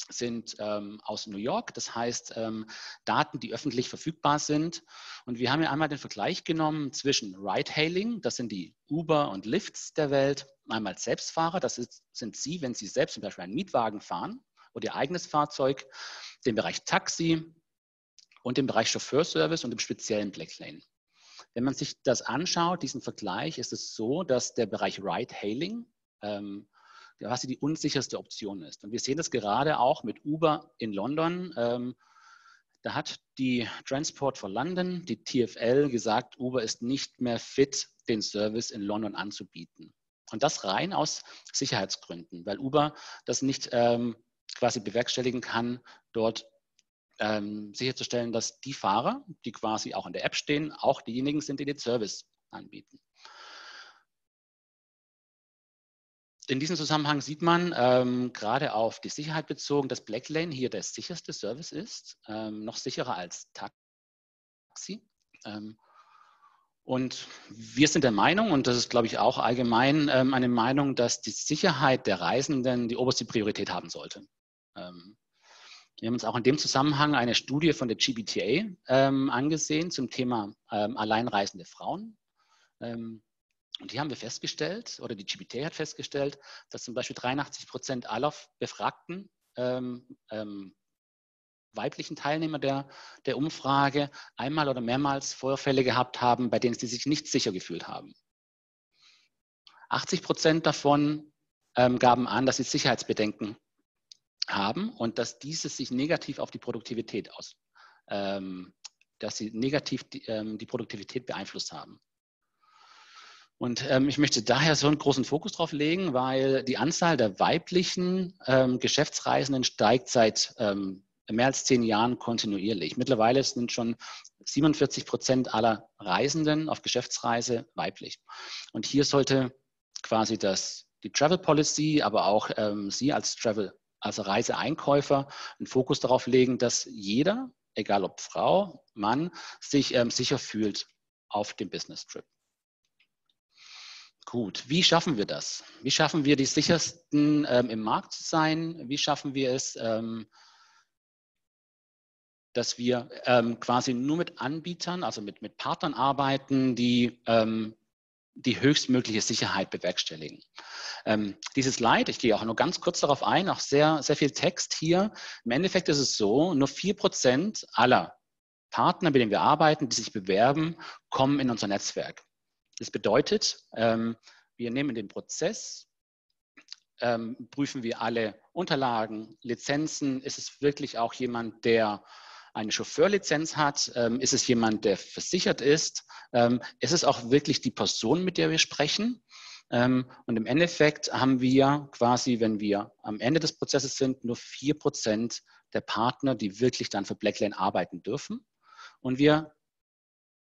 sind ähm, aus New York, das heißt ähm, Daten, die öffentlich verfügbar sind. Und wir haben ja einmal den Vergleich genommen zwischen Ride-Hailing, das sind die Uber und Lyfts der Welt, einmal Selbstfahrer, das ist, sind Sie, wenn Sie selbst zum Beispiel einen Mietwagen fahren oder Ihr eigenes Fahrzeug, den Bereich Taxi und den Bereich Chauffeurservice und im speziellen Blacklane. Wenn man sich das anschaut, diesen Vergleich, ist es so, dass der Bereich Ride-Hailing ähm, quasi die unsicherste Option ist. Und wir sehen das gerade auch mit Uber in London. Ähm, Da hat die Transport for London, die TFL, gesagt, Uber ist nicht mehr fit, den Service in London anzubieten. Und das rein aus Sicherheitsgründen, weil Uber das nicht ähm, quasi bewerkstelligen kann, dort ähm, sicherzustellen, dass die Fahrer, die quasi auch in der App stehen, auch diejenigen sind, die den Service anbieten. In diesem Zusammenhang sieht man ähm, gerade auf die Sicherheit bezogen, dass Blacklane hier der sicherste Service ist, ähm, noch sicherer als Taxi. Ähm, und wir sind der Meinung, und das ist, glaube ich, auch allgemein ähm, eine Meinung, dass die Sicherheit der Reisenden die oberste Priorität haben sollte. Ähm, wir haben uns auch in dem Zusammenhang eine Studie von der GBTA ähm, angesehen zum Thema alleinreisende Frauen. Ähm, und hier haben wir festgestellt, oder die GBTA hat festgestellt, dass zum Beispiel 83 Prozent aller Befragten ähm, ähm, weiblichen Teilnehmer der, der Umfrage einmal oder mehrmals Vorfälle gehabt haben, bei denen sie sich nicht sicher gefühlt haben. 80 Prozent davon ähm, gaben an, dass sie Sicherheitsbedenken haben und dass diese sich negativ auf die Produktivität aus, ähm, dass sie negativ die, ähm, die Produktivität beeinflusst haben. Und ähm, ich möchte daher so einen großen Fokus drauf legen, weil die Anzahl der weiblichen ähm, Geschäftsreisenden steigt seit ähm, mehr als zehn Jahren kontinuierlich. Mittlerweile sind schon 47 Prozent aller Reisenden auf Geschäftsreise weiblich. Und hier sollte quasi das, die Travel Policy, aber auch ähm, Sie als Travel also Reiseeinkäufer, einen Fokus darauf legen, dass jeder, egal ob Frau, Mann, sich ähm, sicher fühlt auf dem Business Trip. Gut, wie schaffen wir das? Wie schaffen wir die sichersten ähm, im Markt zu sein? Wie schaffen wir es, ähm, dass wir ähm, quasi nur mit Anbietern, also mit, mit Partnern arbeiten, die ähm, die höchstmögliche Sicherheit bewerkstelligen. Ähm, dieses Slide, ich gehe auch nur ganz kurz darauf ein, auch sehr, sehr viel Text hier. Im Endeffekt ist es so, nur 4% aller Partner, mit denen wir arbeiten, die sich bewerben, kommen in unser Netzwerk. Das bedeutet, ähm, wir nehmen den Prozess, ähm, prüfen wir alle Unterlagen, Lizenzen. Ist es wirklich auch jemand, der eine Chauffeurlizenz hat? Ähm, ist es jemand, der versichert ist? Ist es auch wirklich die Person, mit der wir sprechen? Und im Endeffekt haben wir quasi, wenn wir am Ende des Prozesses sind, nur 4% der Partner, die wirklich dann für Blacklane arbeiten dürfen. Und wir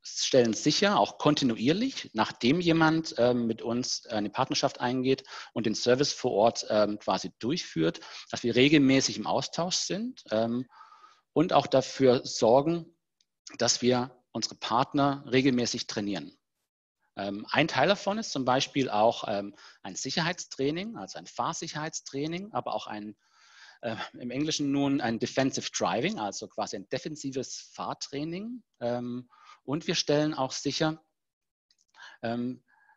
stellen sicher, auch kontinuierlich, nachdem jemand ähm, mit uns eine Partnerschaft eingeht und den Service vor Ort ähm, quasi durchführt, dass wir regelmäßig im Austausch sind ähm, und auch dafür sorgen, dass wir unsere Partner regelmäßig trainieren. Ähm, ein Teil davon ist zum Beispiel auch ähm, ein Sicherheitstraining, also ein Fahrsicherheitstraining, aber auch ein äh, im Englischen nun ein Defensive Driving, also quasi ein defensives Fahrtraining. Ähm, und wir stellen auch sicher,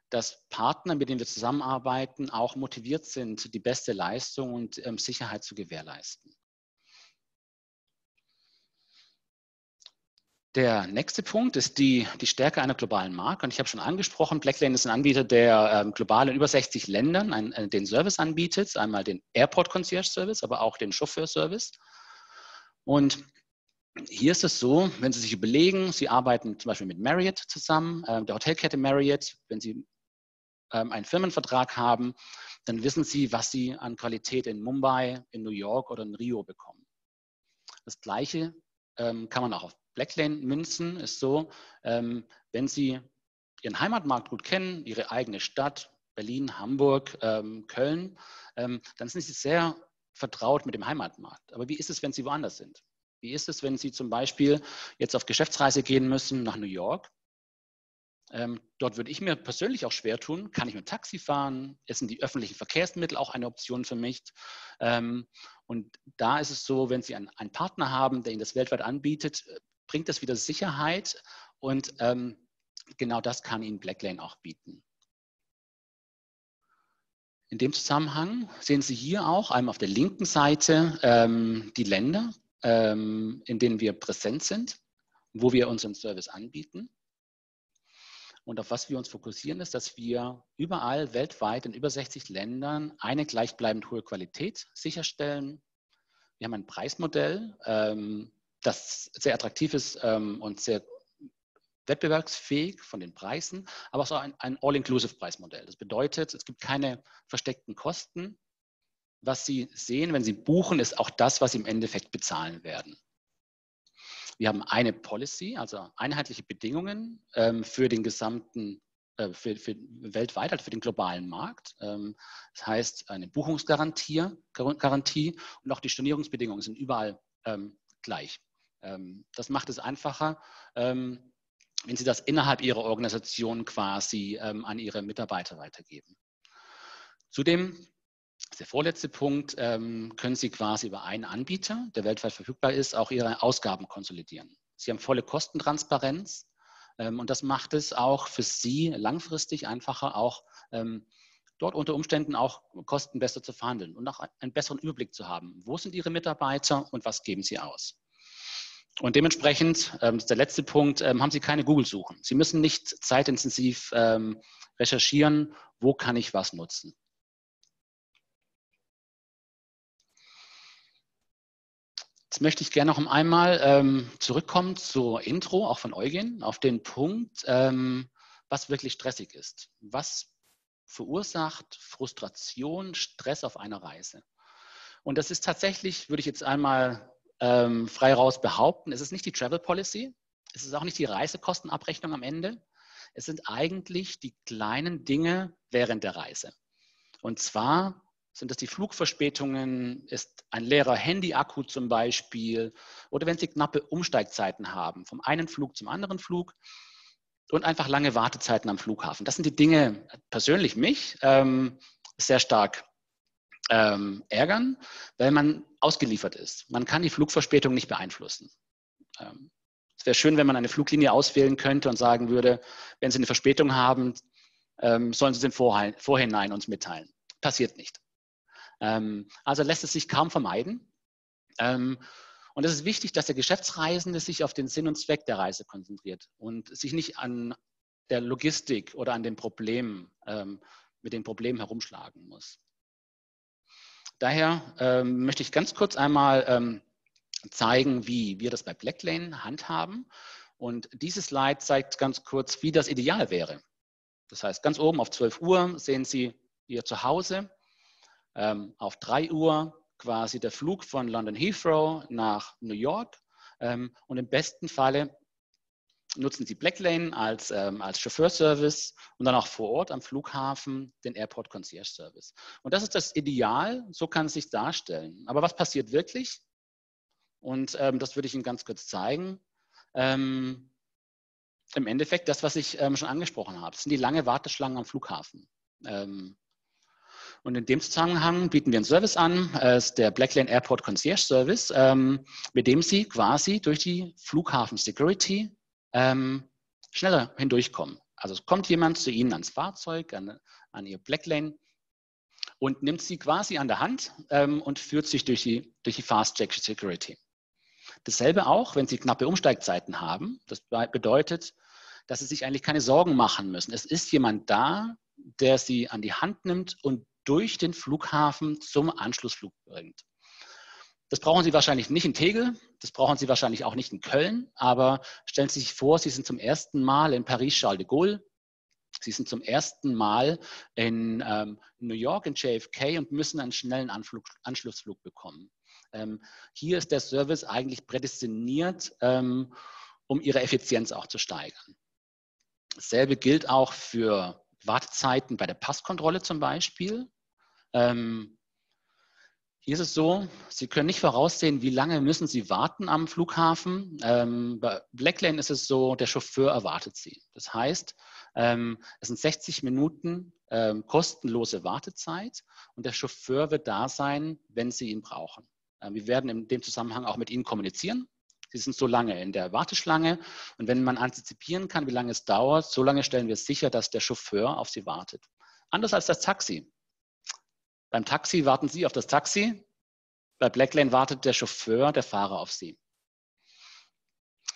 dass Partner, mit denen wir zusammenarbeiten, auch motiviert sind, die beste Leistung und Sicherheit zu gewährleisten. Der nächste Punkt ist die, die Stärke einer globalen Marke. Und ich habe schon angesprochen, Blacklane ist ein Anbieter, der ähm, global in über 60 Ländern ein, äh, den Service anbietet. Einmal den Airport Concierge Service, aber auch den Chauffeur Service. Und hier ist es so, wenn Sie sich überlegen, Sie arbeiten zum Beispiel mit Marriott zusammen, äh, der Hotelkette Marriott, wenn Sie ähm, einen Firmenvertrag haben, dann wissen Sie, was Sie an Qualität in Mumbai, in New York oder in Rio bekommen. Das Gleiche ähm, kann man auch auf Blacklane Münzen ist so, ähm, wenn Sie Ihren Heimatmarkt gut kennen, Ihre eigene Stadt, Berlin, Hamburg, ähm, Köln, ähm, dann sind Sie sehr vertraut mit dem Heimatmarkt. Aber wie ist es, wenn Sie woanders sind? Wie ist es, wenn Sie zum Beispiel jetzt auf Geschäftsreise gehen müssen nach New York? Ähm, dort würde ich mir persönlich auch schwer tun. Kann ich mit Taxi fahren? Sind die öffentlichen Verkehrsmittel auch eine Option für mich? Ähm, und da ist es so, wenn Sie einen, einen Partner haben, der Ihnen das weltweit anbietet, bringt das wieder Sicherheit und ähm, genau das kann Ihnen Blacklane auch bieten. In dem Zusammenhang sehen Sie hier auch einmal auf der linken Seite ähm, die Länder, ähm, in denen wir präsent sind, wo wir unseren Service anbieten. Und auf was wir uns fokussieren, ist, dass wir überall weltweit in über 60 Ländern eine gleichbleibend hohe Qualität sicherstellen. Wir haben ein Preismodell, ähm, das sehr attraktiv ist ähm, und sehr wettbewerbsfähig von den Preisen, aber auch ein, ein All-Inclusive-Preismodell. Das bedeutet, es gibt keine versteckten Kosten. Was Sie sehen, wenn Sie buchen, ist auch das, was Sie im Endeffekt bezahlen werden. Wir haben eine Policy, also einheitliche Bedingungen ähm, für den gesamten, äh, für, für weltweit, also für den globalen Markt. Ähm, das heißt, eine Buchungsgarantie Garantie, und auch die Stornierungsbedingungen sind überall ähm, gleich. Ähm, das macht es einfacher, ähm, wenn Sie das innerhalb Ihrer Organisation quasi ähm, an Ihre Mitarbeiter weitergeben. Zudem, der vorletzte Punkt, ähm, können Sie quasi über einen Anbieter, der weltweit verfügbar ist, auch Ihre Ausgaben konsolidieren. Sie haben volle Kostentransparenz ähm, und das macht es auch für Sie langfristig einfacher, auch ähm, dort unter Umständen auch Kosten besser zu verhandeln und auch einen besseren Überblick zu haben. Wo sind Ihre Mitarbeiter und was geben Sie aus? Und dementsprechend, ähm, der letzte Punkt, ähm, haben Sie keine Google-Suchen. Sie müssen nicht zeitintensiv ähm, recherchieren, wo kann ich was nutzen. Jetzt möchte ich gerne noch einmal ähm, zurückkommen zur Intro, auch von Eugen, auf den Punkt, ähm, was wirklich stressig ist. Was verursacht Frustration, Stress auf einer Reise? Und das ist tatsächlich, würde ich jetzt einmal ähm, frei raus behaupten, es ist nicht die Travel Policy, es ist auch nicht die Reisekostenabrechnung am Ende, es sind eigentlich die kleinen Dinge während der Reise. Und zwar sind das die Flugverspätungen, ist ein leerer Handy-Akku zum Beispiel oder wenn Sie knappe Umsteigzeiten haben, vom einen Flug zum anderen Flug und einfach lange Wartezeiten am Flughafen. Das sind die Dinge, persönlich mich, ähm, sehr stark ähm, ärgern, weil man ausgeliefert ist. Man kann die Flugverspätung nicht beeinflussen. Ähm, es wäre schön, wenn man eine Fluglinie auswählen könnte und sagen würde, wenn Sie eine Verspätung haben, ähm, sollen Sie es im Vorhinein uns mitteilen. Passiert nicht. Ähm, also lässt es sich kaum vermeiden. Ähm, und es ist wichtig, dass der Geschäftsreisende sich auf den Sinn und Zweck der Reise konzentriert und sich nicht an der Logistik oder an den Problemen, ähm, mit den Problemen herumschlagen muss. Daher möchte ich ganz kurz einmal zeigen, wie wir das bei Blacklane handhaben. Und dieses Slide zeigt ganz kurz, wie das ideal wäre. Das heißt, ganz oben auf 12 Uhr sehen Sie Ihr Zuhause. Ähm, auf 3 Uhr quasi der Flug von London Heathrow nach New York. Ähm, und im besten Falle nutzen Sie Blacklane als, ähm, als Chauffeurservice und dann auch vor Ort am Flughafen den Airport Concierge Service. Und das ist das Ideal, so kann es sich darstellen. Aber was passiert wirklich? Und ähm, das würde ich Ihnen ganz kurz zeigen. Ähm, Im Endeffekt das, was ich ähm, schon angesprochen habe, sind die lange Warteschlangen am Flughafen. Ähm, und in dem Zusammenhang bieten wir einen Service an, äh, ist der Blacklane Airport Concierge Service, ähm, mit dem Sie quasi durch die Flughafen Security ähm, schneller hindurchkommen. Also es kommt jemand zu Ihnen ans Fahrzeug, an, an Ihr Blacklane und nimmt Sie quasi an der Hand ähm, und führt sich durch die, durch die Fast Check Security. Dasselbe auch, wenn Sie knappe Umsteigzeiten haben. Das bedeutet, dass Sie sich eigentlich keine Sorgen machen müssen. Es ist jemand da, der Sie an die Hand nimmt und durch den Flughafen zum Anschlussflug bringt. Das brauchen Sie wahrscheinlich nicht in Tegel, das brauchen Sie wahrscheinlich auch nicht in Köln, aber stellen Sie sich vor, Sie sind zum ersten Mal in Paris Charles de Gaulle, Sie sind zum ersten Mal in ähm, New York in JFK und müssen einen schnellen Anflug, Anschlussflug bekommen. Ähm, hier ist der Service eigentlich prädestiniert, ähm, um Ihre Effizienz auch zu steigern. Dasselbe gilt auch für Wartezeiten bei der Passkontrolle zum Beispiel. Ähm, hier ist es so, Sie können nicht voraussehen, wie lange müssen Sie warten am Flughafen. Ähm, bei Blacklane ist es so, der Chauffeur erwartet Sie. Das heißt, ähm, es sind 60 Minuten ähm, kostenlose Wartezeit und der Chauffeur wird da sein, wenn Sie ihn brauchen. Ähm, wir werden in dem Zusammenhang auch mit Ihnen kommunizieren. Sie sind so lange in der Warteschlange und wenn man antizipieren kann, wie lange es dauert, so lange stellen wir sicher, dass der Chauffeur auf Sie wartet. Anders als das Taxi. Beim Taxi warten Sie auf das Taxi. Bei Blacklane wartet der Chauffeur, der Fahrer auf Sie.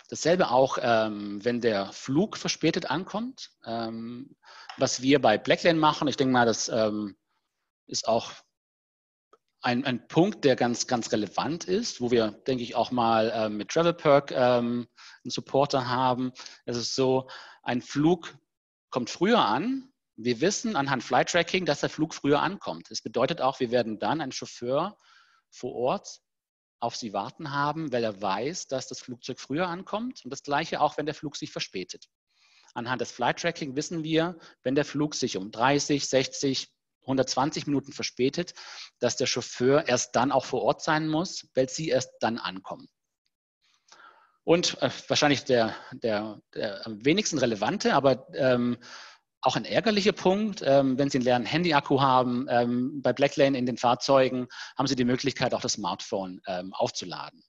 Dasselbe auch, ähm, wenn der Flug verspätet ankommt. Ähm, was wir bei Blacklane machen, ich denke mal, das ähm, ist auch ein, ein Punkt, der ganz, ganz relevant ist, wo wir, denke ich, auch mal äh, mit Travel Perk ähm, einen Supporter haben. Es ist so, ein Flug kommt früher an. Wir wissen anhand Flight Tracking, dass der Flug früher ankommt. Das bedeutet auch, wir werden dann einen Chauffeur vor Ort auf sie warten haben, weil er weiß, dass das Flugzeug früher ankommt. Und das gleiche auch, wenn der Flug sich verspätet. Anhand des Flight Tracking wissen wir, wenn der Flug sich um 30, 60, 120 Minuten verspätet, dass der Chauffeur erst dann auch vor Ort sein muss, weil sie erst dann ankommen. Und äh, wahrscheinlich der, der, der, am wenigsten relevante, aber ähm, auch ein ärgerlicher Punkt, ähm, wenn Sie einen leeren Handy-Akku haben, ähm, bei Blacklane in den Fahrzeugen haben Sie die Möglichkeit, auch das Smartphone ähm, aufzuladen.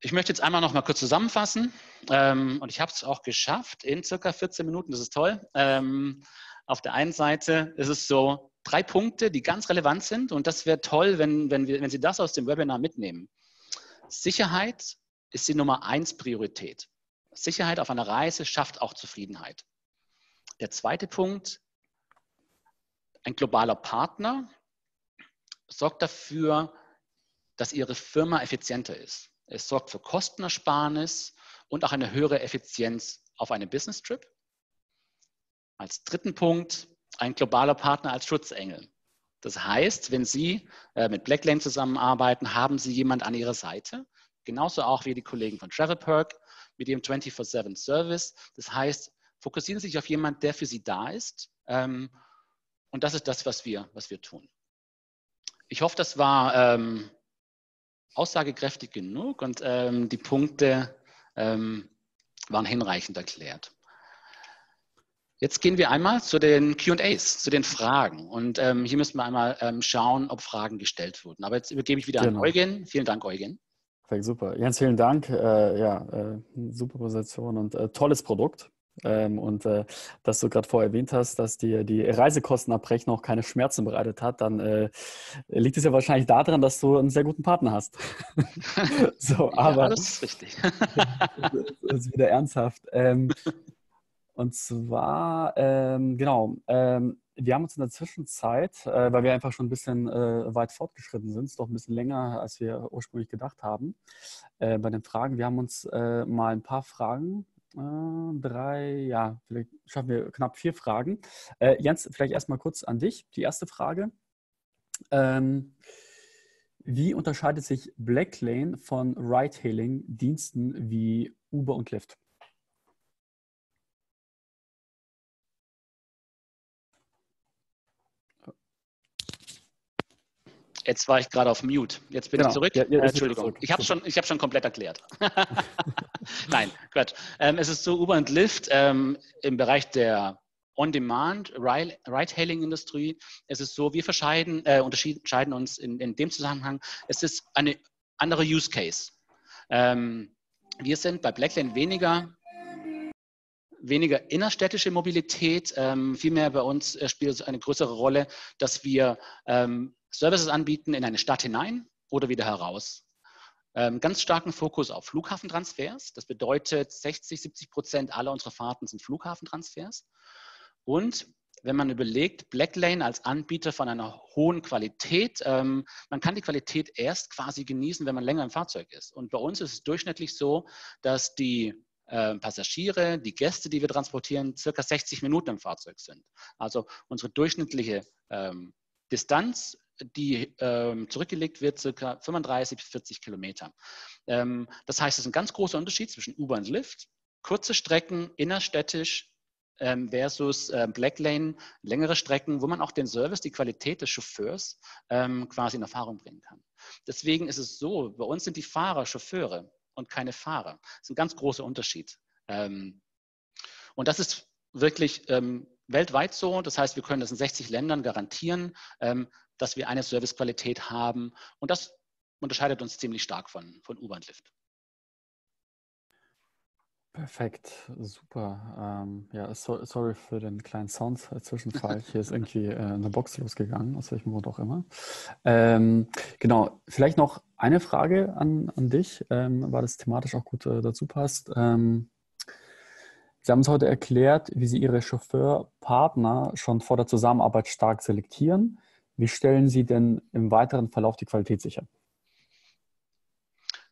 Ich möchte jetzt einmal noch mal kurz zusammenfassen ähm, und ich habe es auch geschafft in circa 14 Minuten, das ist toll. Auf der einen Seite ist es so drei Punkte, die ganz relevant sind und das wäre toll, wenn, wenn, wir, wenn Sie das aus dem Webinar mitnehmen. Sicherheit ist die Nummer eins Priorität. Sicherheit auf einer Reise schafft auch Zufriedenheit. Der zweite Punkt, ein globaler Partner sorgt dafür, dass Ihre Firma effizienter ist. Es sorgt für Kostenersparnis und auch eine höhere Effizienz auf einem Business Trip. Als dritten Punkt ein globaler Partner als Schutzengel. Das heißt, wenn Sie äh, mit Blacklane zusammenarbeiten, haben Sie jemand an Ihrer Seite. Genauso auch wie die Kollegen von Travel Perk mit ihrem 24-7 Service. Das heißt, fokussieren Sie sich auf jemanden, der für Sie da ist. Ähm, und das ist das, was wir, was wir tun. Ich hoffe, das war ähm, aussagekräftig genug und ähm, die Punkte ähm, waren hinreichend erklärt. Jetzt gehen wir einmal zu den QAs, zu den Fragen. Und ähm, hier müssen wir einmal ähm, schauen, ob Fragen gestellt wurden. Aber jetzt übergebe ich wieder genau. an Eugen. Vielen Dank, Eugen.
Perfekt, super. Jens, vielen Dank. Äh, ja, äh, super Präsentation und äh, tolles Produkt. Ähm, und äh, dass du gerade vorher erwähnt hast, dass dir die Reisekostenabrechnung auch keine Schmerzen bereitet hat, dann äh, liegt es ja wahrscheinlich daran, dass du einen sehr guten Partner hast.
so, aber ja, das ist richtig.
das ist wieder ernsthaft. Ähm, und zwar, ähm, genau, ähm, wir haben uns in der Zwischenzeit, äh, weil wir einfach schon ein bisschen äh, weit fortgeschritten sind, ist doch ein bisschen länger, als wir ursprünglich gedacht haben, äh, bei den Fragen. Wir haben uns äh, mal ein paar Fragen, äh, drei, ja, vielleicht schaffen wir knapp vier Fragen. Äh, Jens, vielleicht erstmal kurz an dich. Die erste Frage. Ähm, wie unterscheidet sich Blacklane von Ride-Hailing-Diensten wie Uber und Lyft?
Jetzt war ich gerade auf Mute. Jetzt bin genau. ich zurück. Ja, ja, Entschuldigung. Zurück. Ich habe schon, hab schon komplett erklärt. Nein, Quatsch. Ähm, es ist so, Uber und Lyft ähm, im Bereich der On-Demand, Ride-Hailing-Industrie, es ist so, wir verschieden, äh, unterscheiden uns in, in dem Zusammenhang, es ist eine andere Use Case. Ähm, wir sind bei Blacklane weniger weniger innerstädtische Mobilität. Ähm, vielmehr bei uns äh, spielt es eine größere Rolle, dass wir ähm, Services anbieten in eine Stadt hinein oder wieder heraus. Ähm, ganz starken Fokus auf Flughafentransfers. Das bedeutet, 60, 70 Prozent aller unserer Fahrten sind Flughafentransfers. Und wenn man überlegt, Blacklane als Anbieter von einer hohen Qualität, ähm, man kann die Qualität erst quasi genießen, wenn man länger im Fahrzeug ist. Und bei uns ist es durchschnittlich so, dass die äh, Passagiere, die Gäste, die wir transportieren, circa 60 Minuten im Fahrzeug sind. Also unsere durchschnittliche ähm, Distanz die ähm, zurückgelegt wird, circa 35 bis 40 Kilometer. Ähm, das heißt, es ist ein ganz großer Unterschied zwischen Uber und Lyft. Kurze Strecken, innerstädtisch ähm, versus äh, Blacklane, längere Strecken, wo man auch den Service, die Qualität des Chauffeurs ähm, quasi in Erfahrung bringen kann. Deswegen ist es so, bei uns sind die Fahrer Chauffeure und keine Fahrer. Das ist ein ganz großer Unterschied. Ähm, und das ist wirklich ähm, weltweit so. Das heißt, wir können das in 60 Ländern garantieren. Ähm, dass wir eine Servicequalität haben. Und das unterscheidet uns ziemlich stark von, von Uber und Lyft.
Perfekt, super. Ähm, ja, so, sorry für den kleinen Sound-Zwischenfall. Hier ist irgendwie äh, eine Box losgegangen, aus welchem Grund auch immer. Ähm, genau, vielleicht noch eine Frage an, an dich, ähm, weil das thematisch auch gut äh, dazu passt. Ähm, Sie haben uns heute erklärt, wie Sie Ihre Chauffeurpartner schon vor der Zusammenarbeit stark selektieren Wie stellen Sie denn im weiteren Verlauf die Qualität sicher?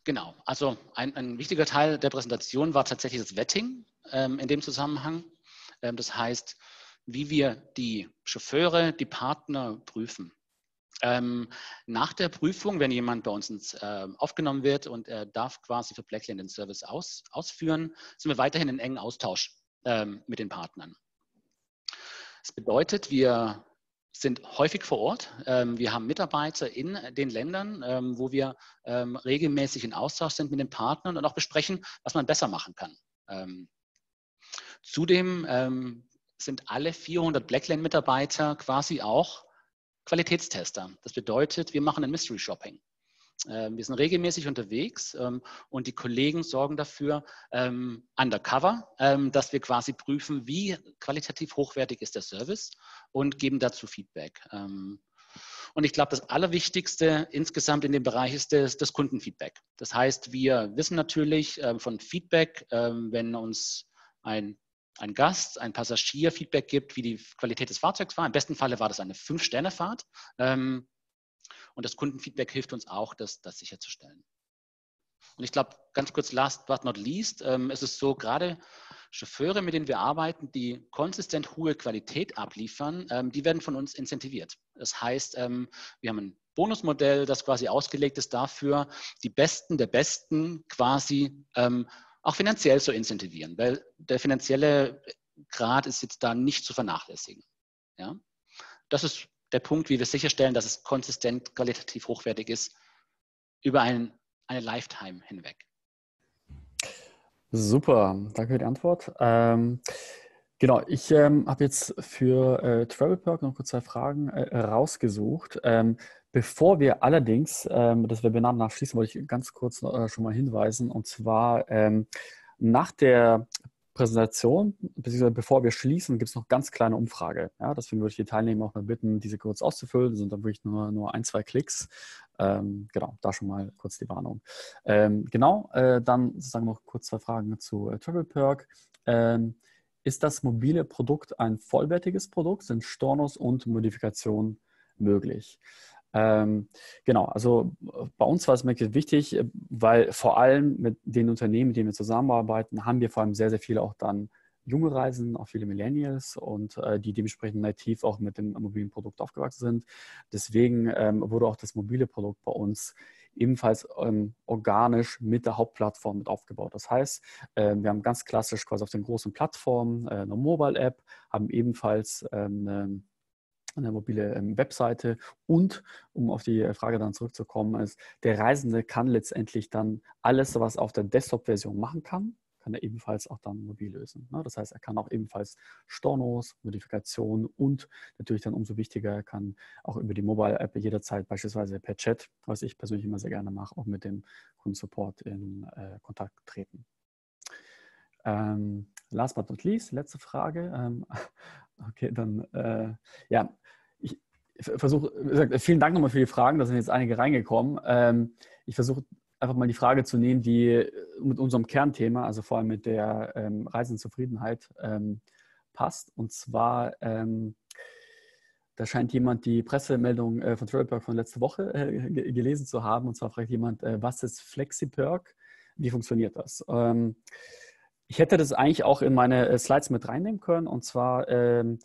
Genau, also ein, ein wichtiger Teil der Präsentation war tatsächlich das Vetting ähm, in dem Zusammenhang. Ähm, das heißt, wie wir die Chauffeure, die Partner prüfen. Ähm, nach der Prüfung, wenn jemand bei uns ins, äh, aufgenommen wird und er darf quasi für Blackland den Service aus, ausführen, sind wir weiterhin in engen Austausch ähm, mit den Partnern. Das bedeutet, wir sind häufig vor Ort. Ähm, wir haben Mitarbeiter in den Ländern, ähm, wo wir ähm, regelmäßig in Austausch sind mit den Partnern und auch besprechen, was man besser machen kann. Zudem sind alle 400 Blackland-Mitarbeiter quasi auch Qualitätstester. Das bedeutet, wir machen ein Mystery Shopping. Ähm, wir sind regelmäßig unterwegs ähm, und die Kollegen sorgen dafür ähm, undercover, dass wir quasi prüfen, wie qualitativ hochwertig ist der Service und geben dazu Feedback. Und ich glaube, das Allerwichtigste insgesamt in dem Bereich ist das, das Kundenfeedback. Das heißt, wir wissen natürlich von Feedback, wenn uns ein ein Gast, ein Passagier Feedback gibt, wie die Qualität des Fahrzeugs war. Im besten Falle war das eine Fünf-Sterne-Fahrt. Und das Kundenfeedback hilft uns auch, das, das sicherzustellen. Und ich glaube, ganz kurz, last but not least, ähm, ist es so, gerade Chauffeure, mit denen wir arbeiten, die konsistent hohe Qualität abliefern, ähm, die werden von uns incentiviert. Das heißt, ähm, wir haben ein Bonusmodell, das quasi ausgelegt ist dafür, die Besten der Besten quasi ähm, auch finanziell zu incentivieren, weil der finanzielle Grad ist jetzt da nicht zu vernachlässigen. Ja? Das ist der Punkt, wie wir sicherstellen, dass es konsistent qualitativ hochwertig ist über ein, eine Lifetime hinweg.
Super, danke für die Antwort. Ähm, genau, ich ähm, habe jetzt für äh, TravelPerk noch kurz zwei Fragen äh, rausgesucht. Ähm, Bevor wir allerdings ähm, das Webinar nachschließen, wollte ich ganz kurz äh, schon mal hinweisen. Und zwar ähm, nach der Präsentation, beziehungsweise bevor wir schließen, gibt es noch ganz kleine Umfrage. Ja, deswegen würde ich die Teilnehmer auch mal bitten, diese kurz auszufüllen. Das sind dann wirklich nur, nur ein, zwei Klicks. Ähm, genau, da schon mal kurz die Warnung. Ähm, genau, äh, dann sozusagen noch kurz zwei Fragen zu äh, Travel Perk. Ähm, ist das mobile Produkt ein vollwertiges Produkt? Sind Stornos und Modifikationen möglich? Ähm, genau, also bei uns war es wirklich wichtig, äh, weil vor allem mit den Unternehmen, mit denen wir zusammenarbeiten, haben wir vor allem sehr, sehr viele auch dann junge Reisen, auch viele Millennials und äh, die dementsprechend nativ auch mit dem mobilen Produkt aufgewachsen sind. Deswegen ähm, wurde auch das mobile Produkt bei uns ebenfalls ähm, organisch mit der Hauptplattform mit aufgebaut. Das heißt, äh, wir haben ganz klassisch quasi auf den großen Plattformen äh, eine Mobile-App, haben ebenfalls ähm, eine mobile ähm, Webseite und, um auf die Frage dann zurückzukommen, ist, der Reisende kann letztendlich dann alles, was auf der Desktop-Version machen kann, kann er ebenfalls auch dann mobil lösen. Ne? Das heißt, er kann auch ebenfalls Stornos, Modifikationen und natürlich dann umso wichtiger, er kann auch über die Mobile-App jederzeit beispielsweise per Chat, was ich persönlich immer sehr gerne mache, auch mit dem Kundensupport in äh, Kontakt treten. Ähm, last but not least, letzte Frage. Ähm, okay, dann äh, ja, ich versuche, vielen Dank nochmal für die Fragen, da sind jetzt einige reingekommen. Ähm, ich versuche einfach mal die Frage zu nehmen, die äh, mit unserem Kernthema, also vor allem mit der ähm, Reisenzufriedenheit ähm, passt. Und zwar, ähm, da scheint jemand die Pressemeldung äh, von Travelperk von letzter Woche äh, gelesen zu haben. Und zwar fragt jemand, äh, was ist FlexiPerk? Wie funktioniert das? Ähm, ich hätte das eigentlich auch in meine äh, Slides mit reinnehmen können. Und zwar ähm,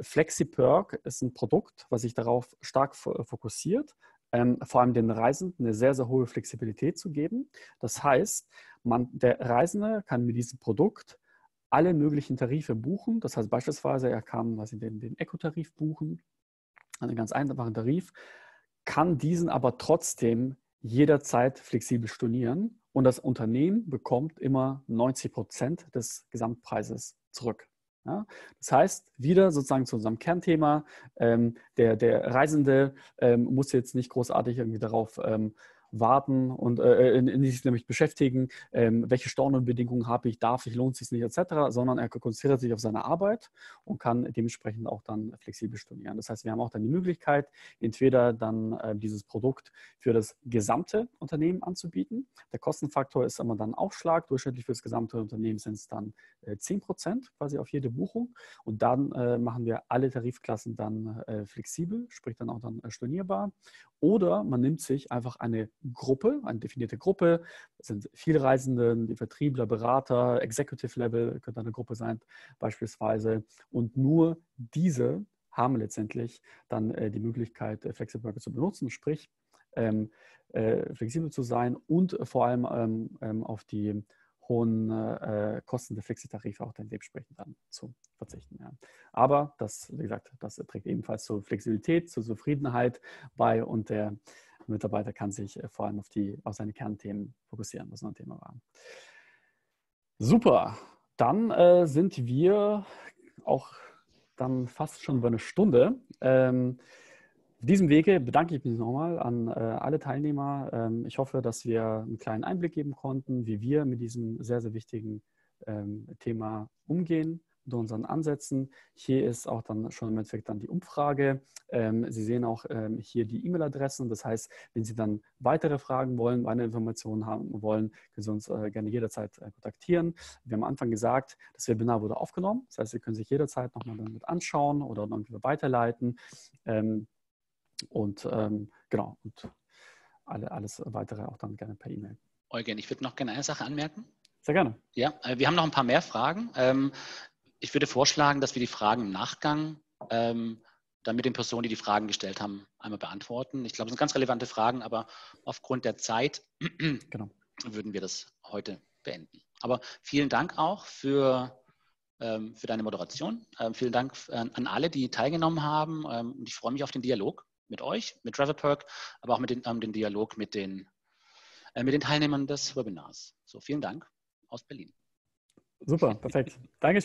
FlexiPerk ist ein Produkt, was sich darauf stark fokussiert, ähm, vor allem den Reisenden eine sehr, sehr hohe Flexibilität zu geben. Das heißt, man, der Reisende kann mit diesem Produkt alle möglichen Tarife buchen. Das heißt beispielsweise, er kann was den, den Eco-Tarif buchen, einen ganz einfachen Tarif, kann diesen aber trotzdem jederzeit flexibel stornieren und das Unternehmen bekommt immer 90 Prozent des Gesamtpreises zurück. Ja, das heißt, wieder sozusagen zu unserem Kernthema, ähm, der, der Reisende ähm, muss jetzt nicht großartig irgendwie darauf ähm, warten und äh, in sich nämlich beschäftigen, ähm, welche Stornobedingungen habe ich, darf ich, lohnt sich nicht etc., sondern er konzentriert sich auf seine Arbeit und kann dementsprechend auch dann flexibel stornieren. Das heißt, wir haben auch dann die Möglichkeit, entweder dann äh, dieses Produkt für das gesamte Unternehmen anzubieten. Der Kostenfaktor ist immer dann Aufschlag. Durchschnittlich für das gesamte Unternehmen sind es dann äh, 10 Prozent quasi auf jede Buchung. Und dann äh, machen wir alle Tarifklassen dann äh, flexibel, sprich dann auch dann äh, stornierbar. Oder man nimmt sich einfach eine Gruppe, eine definierte Gruppe. Das sind viele Reisende, die Vertriebler, Berater, Executive Level könnte eine Gruppe sein beispielsweise. Und nur diese haben letztendlich dann äh, die Möglichkeit, äh, Flexible Worker zu benutzen, sprich ähm, äh, flexibel zu sein und vor allem ähm, ähm, auf die hohen äh, Kosten der Flexitarife auch dann dementsprechend dann zu verzichten. Ja. Aber das, wie gesagt, das trägt ebenfalls zur Flexibilität, zur Zufriedenheit bei und der Mitarbeiter kann sich äh, vor allem auf, die, auf seine Kernthemen fokussieren, was noch ein Thema war. Super, dann äh, sind wir auch dann fast schon über eine Stunde. Ähm, auf diesem Wege bedanke ich mich nochmal an äh, alle Teilnehmer. Ähm, ich hoffe, dass wir einen kleinen Einblick geben konnten, wie wir mit diesem sehr, sehr wichtigen ähm, Thema umgehen mit unseren Ansätzen. Hier ist auch dann schon im Endeffekt dann die Umfrage. Ähm, Sie sehen auch ähm, hier die E-Mail-Adressen. Das heißt, wenn Sie dann weitere Fragen wollen, weitere Informationen haben wollen, können Sie uns äh, gerne jederzeit äh, kontaktieren. Wir haben am Anfang gesagt, das Webinar wurde aufgenommen. Das heißt, Sie können sich jederzeit nochmal damit anschauen oder irgendwie weiterleiten. Ähm, und ähm, genau, und alle, alles weitere auch dann gerne per E-Mail.
Eugen, ich würde noch gerne eine Sache anmerken.
Sehr gerne.
Ja, äh, wir haben noch ein paar mehr Fragen. Ähm, ich würde vorschlagen, dass wir die Fragen im Nachgang ähm, dann mit den Personen, die die Fragen gestellt haben, einmal beantworten. Ich glaube, es sind ganz relevante Fragen, aber aufgrund der Zeit genau. würden wir das heute beenden. Aber vielen Dank auch für, ähm, für deine Moderation. vielen Dank an, alle, die teilgenommen haben. und ich freue mich auf den Dialog mit euch, mit Travelperk, aber auch mit den, ähm, den Dialog mit den, äh, mit den Teilnehmern des Webinars. So, vielen Dank aus Berlin.
Super, perfekt. Dankeschön.